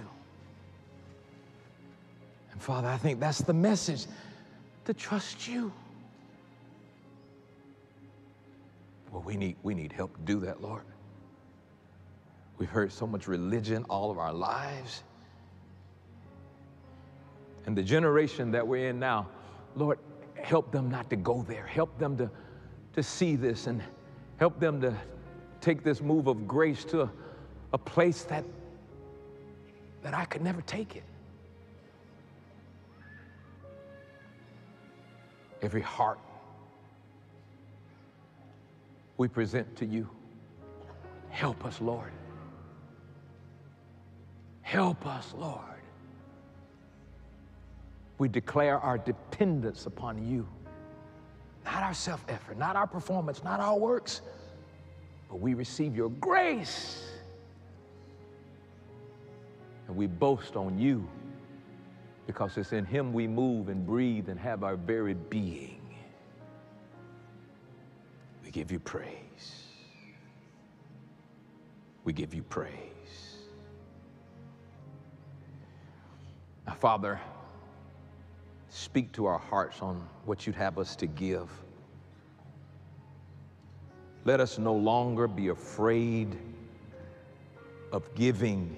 And Father, I think that's the message to trust you. Well, we need, we need help to do that, Lord. We've heard so much religion all of our lives. And the generation that we're in now, Lord, help them not to go there. Help them to, to see this and help them to take this move of grace to a place that, that I could never take it. Every heart we present to you. Help us, Lord. Help us, Lord. We declare our dependence upon you. Not our self effort, not our performance, not our works, but we receive your grace And we boast on you because it's in Him we move and breathe and have our very being. We give you praise. We give you praise. Now, Father, speak to our hearts on what you'd have us to give. Let us no longer be afraid of giving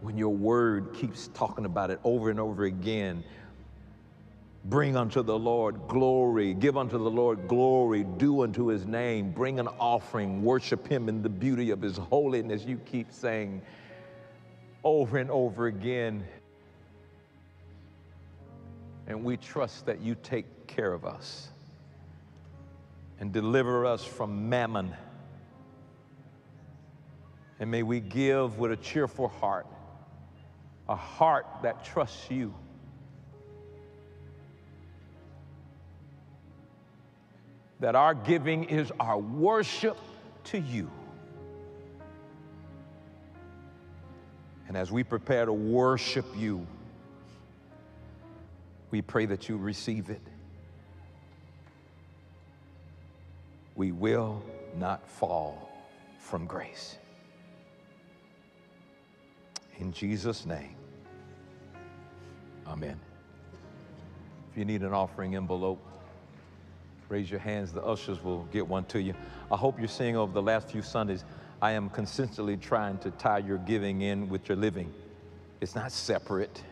when your word keeps talking about it over and over again. Bring unto the Lord glory, give unto the Lord glory, due unto his name, bring an offering, worship him in the beauty of his holiness. You keep saying over and over again. And we trust that you take care of us and deliver us from mammon. And may we give with a cheerful heart, a heart that trusts you. That our giving is our worship to you. And as we prepare to worship you, we pray that you receive it. we will not fall from grace. In Jesus' name, amen. If you need an offering envelope, raise your hands. The ushers will get one to you. I hope you're seeing over the last few Sundays, I am consistently trying to tie your giving in with your living. It's not separate.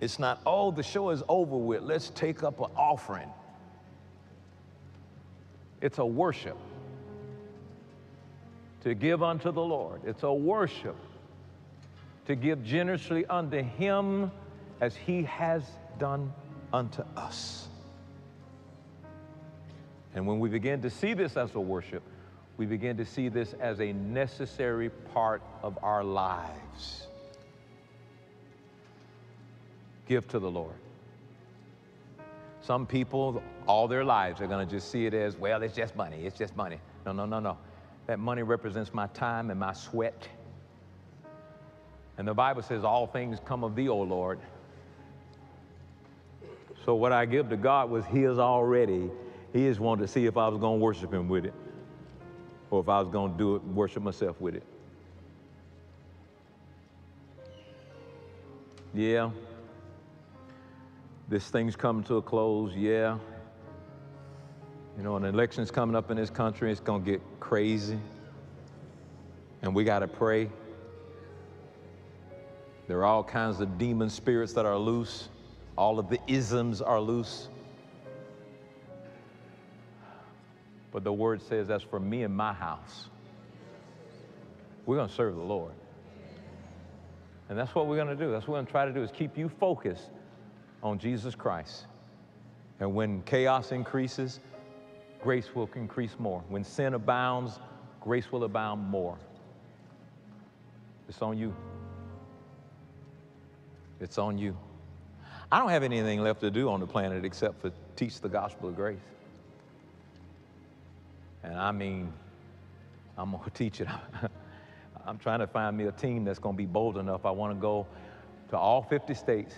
It's not, oh, the show is over with. Let's take up an offering. It's a worship to give unto the Lord. It's a worship to give generously unto Him as He has done unto us. And when we begin to see this as a worship, we begin to see this as a necessary part of our lives. Give to the Lord. Some people, all their lives, are going to just see it as, well, it's just money. It's just money. No, no, no, no. That money represents my time and my sweat. And the Bible says, all things come of thee, O Lord. So what I give to God was his already. He just wanted to see if I was going to worship him with it or if I was going to do it, worship myself with it. Yeah, this thing's coming to a close, yeah. You know, an election's coming up in this country, it's gonna get crazy. And we gotta pray. There are all kinds of demon spirits that are loose. All of the isms are loose. But the word says, as for me and my house, we're gonna serve the Lord. And that's what we're gonna do. That's what we're gonna try to do is keep you focused on Jesus Christ. And when chaos increases, grace will increase more. When sin abounds, grace will abound more. It's on you. It's on you. I don't have anything left to do on the planet except for teach the gospel of grace. And I mean, I'm going to teach it. I'm trying to find me a team that's going to be bold enough. I want to go to all 50 states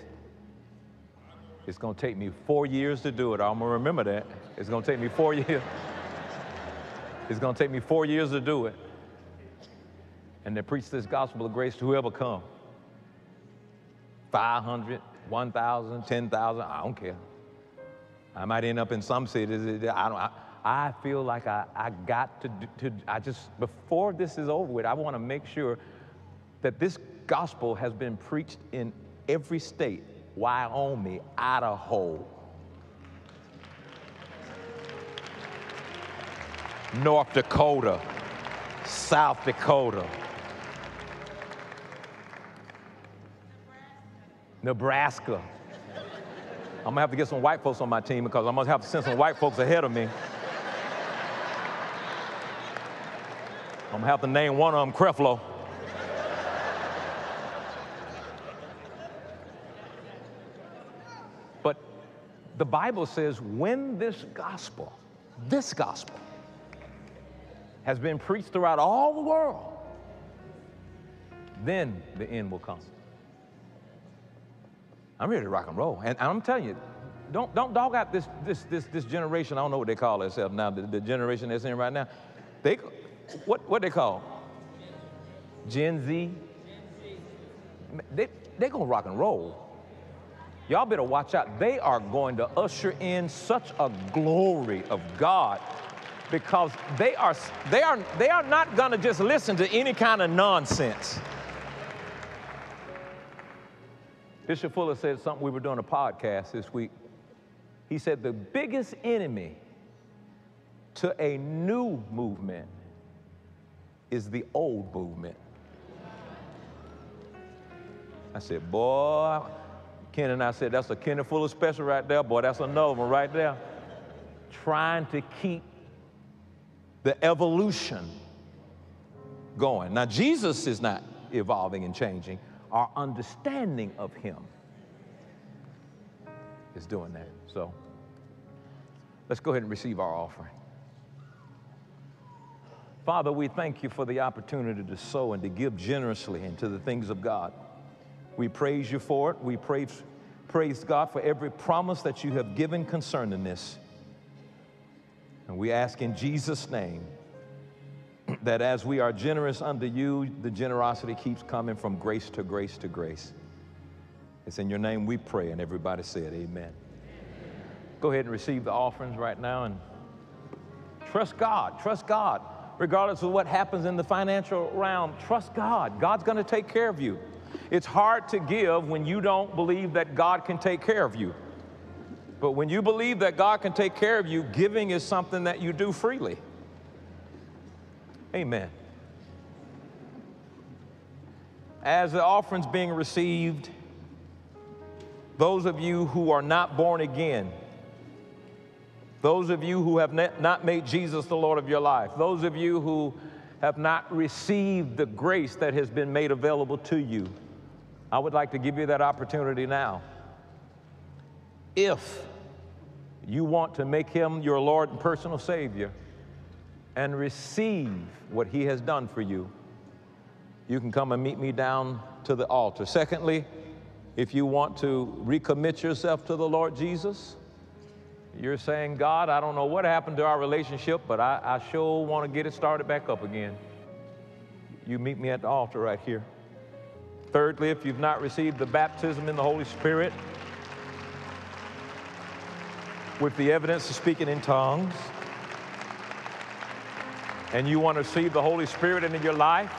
it's going to take me four years to do it. I'm going to remember that. It's going to take me four years. It's going to take me four years to do it. And to preach this gospel of grace to whoever come. 500, 1,000, 10,000, I don't care. I might end up in some cities. I, don't, I, I feel like I, I got to, to, I just, before this is over with, I want to make sure that this gospel has been preached in every state Wyoming, Idaho, North Dakota, South Dakota, Nebraska. I'm gonna have to get some white folks on my team because I'm gonna have to send some white folks ahead of me. I'm gonna have to name one of them Creflo. The Bible says when this gospel, this gospel, has been preached throughout all the world, then the end will come. I'm ready to rock and roll. And I'm telling you, don't, don't dog out this, this, this, this generation. I don't know what they call themselves now, the, the generation that's in right now. They, what, what they call? Gen Z. They, they're going to rock and roll. Y'all better watch out. They are going to usher in such a glory of God because they are, they are, they are not going to just listen to any kind of nonsense. Bishop Fuller said something. We were doing a podcast this week. He said the biggest enemy to a new movement is the old movement. I said, boy, Ken and I said, that's a Kenny Fuller special right there. Boy, that's another one right there. Trying to keep the evolution going. Now, Jesus is not evolving and changing. Our understanding of him is doing that. So let's go ahead and receive our offering. Father, we thank you for the opportunity to sow and to give generously into the things of God. We praise you for it. We praise, praise God for every promise that you have given concerning this. And we ask in Jesus' name that as we are generous unto you, the generosity keeps coming from grace to grace to grace. It's in your name we pray, and everybody said, Amen. Amen. Go ahead and receive the offerings right now and trust God. Trust God. Regardless of what happens in the financial realm, trust God. God's going to take care of you. It's hard to give when you don't believe that God can take care of you. But when you believe that God can take care of you, giving is something that you do freely. Amen. As the offering's being received, those of you who are not born again, those of you who have not made Jesus the Lord of your life, those of you who have not received the grace that has been made available to you, I would like to give you that opportunity now. If you want to make him your Lord and personal Savior and receive what he has done for you, you can come and meet me down to the altar. Secondly, if you want to recommit yourself to the Lord Jesus, you're saying, God, I don't know what happened to our relationship, but I, I sure want to get it started back up again. You meet me at the altar right here. Thirdly, if you've not received the baptism in the Holy Spirit with the evidence of speaking in tongues, and you want to receive the Holy Spirit into your life,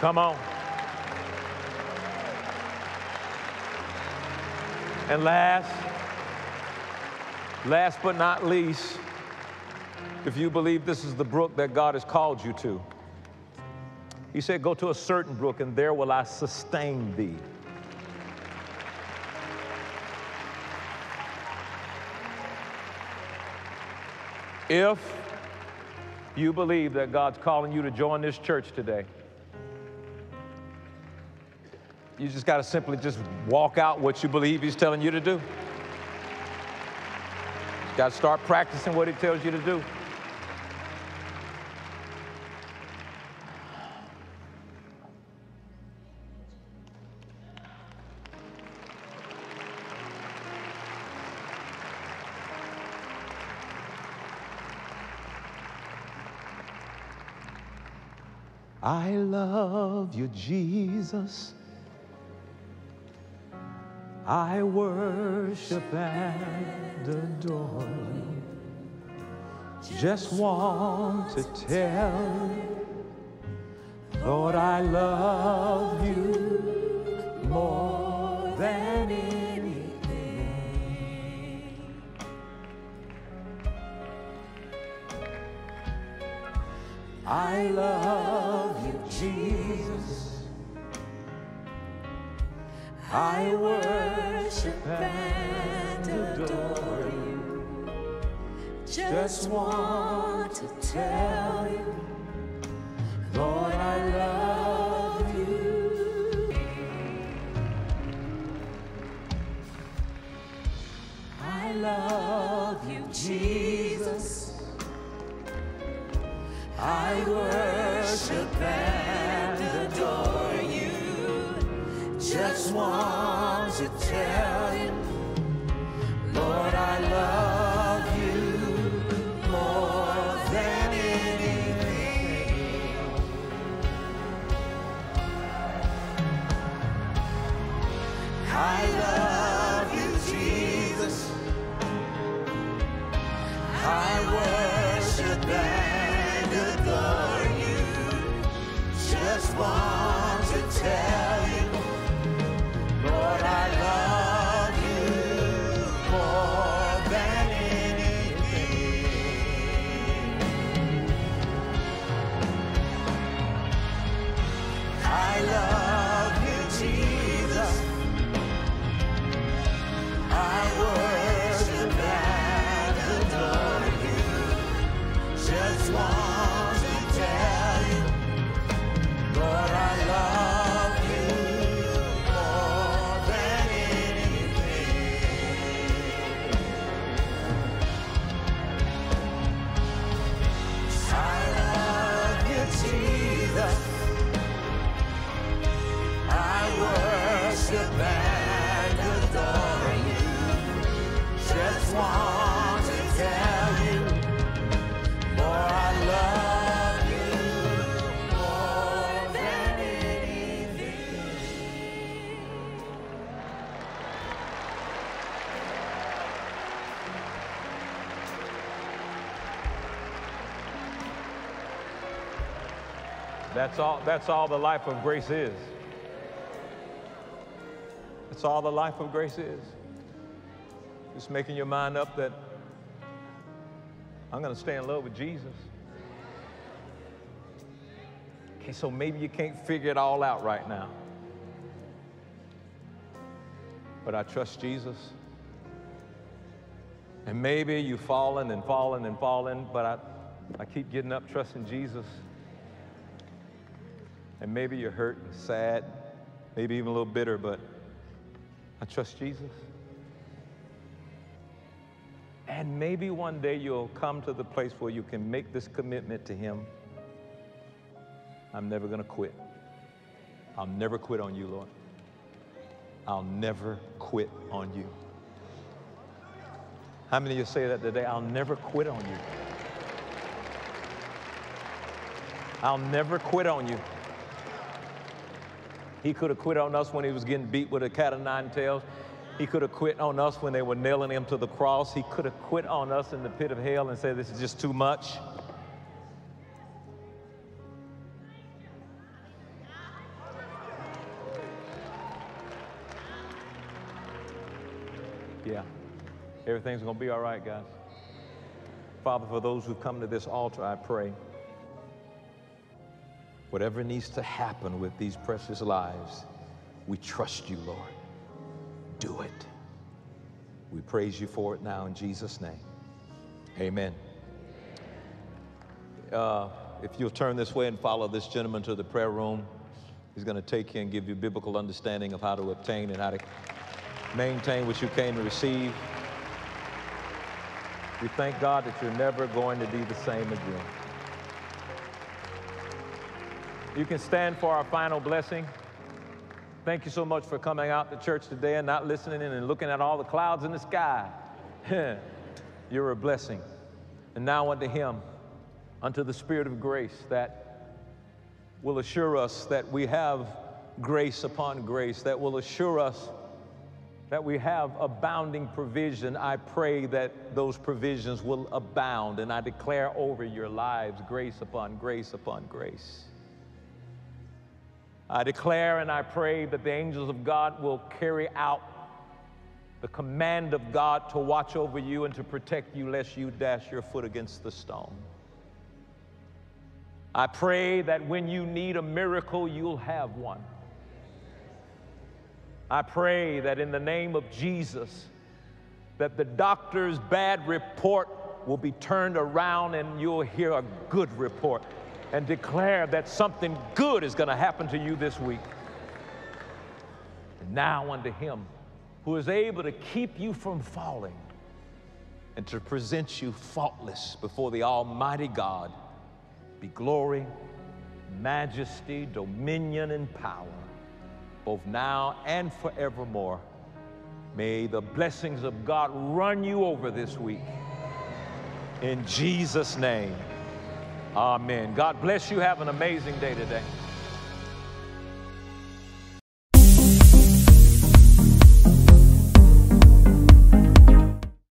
come on. And last, last but not least, if you believe this is the brook that God has called you to. He said, Go to a certain brook, and there will I sustain thee. If you believe that God's calling you to join this church today, you just got to simply just walk out what you believe He's telling you to do. You Got to start practicing what He tells you to do. I love you, Jesus. I worship and adore. Just want to tell you, Lord, I love you more than anything. I love you, Jesus. I worship and adore you. Just want to tell you, Lord, I love you. I love you, Jesus. I worship Just want to tell you, Lord, I love you more than anything. I love you, Jesus. I worship and adore you. Just want to tell That's all, that's all the life of grace is. That's all the life of grace is. Just making your mind up that I'm going to stay in love with Jesus. Okay, so maybe you can't figure it all out right now. But I trust Jesus. And maybe you've fallen and fallen and fallen, but I, I keep getting up trusting Jesus. And maybe you're hurt and sad, maybe even a little bitter, but I trust Jesus. And maybe one day you'll come to the place where you can make this commitment to Him. I'm never going to quit. I'll never quit on you, Lord. I'll never quit on you. How many of you say that today? I'll never quit on you. I'll never quit on you. He could have quit on us when he was getting beat with a cat of nine tails. He could have quit on us when they were nailing him to the cross. He could have quit on us in the pit of hell and said, This is just too much. Yeah, everything's going to be all right, guys. Father, for those who've come to this altar, I pray whatever needs to happen with these precious lives, we trust you, Lord. Do it. We praise you for it now in Jesus' name. Amen. Uh, if you'll turn this way and follow this gentleman to the prayer room, he's going to take you and give you biblical understanding of how to obtain and how to maintain what you came to receive. We thank God that you're never going to be the same again. You can stand for our final blessing. Thank you so much for coming out to church today and not listening in and looking at all the clouds in the sky. You're a blessing. And now unto Him, unto the Spirit of grace that will assure us that we have grace upon grace, that will assure us that we have abounding provision. I pray that those provisions will abound, and I declare over your lives grace upon grace upon grace. I declare and I pray that the angels of God will carry out the command of God to watch over you and to protect you lest you dash your foot against the stone. I pray that when you need a miracle, you'll have one. I pray that in the name of Jesus, that the doctor's bad report will be turned around and you'll hear a good report and declare that something good is going to happen to you this week. And now unto him who is able to keep you from falling and to present you faultless before the Almighty God be glory, majesty, dominion, and power, both now and forevermore. May the blessings of God run you over this week. In Jesus' name, amen. God bless you. Have an amazing day today.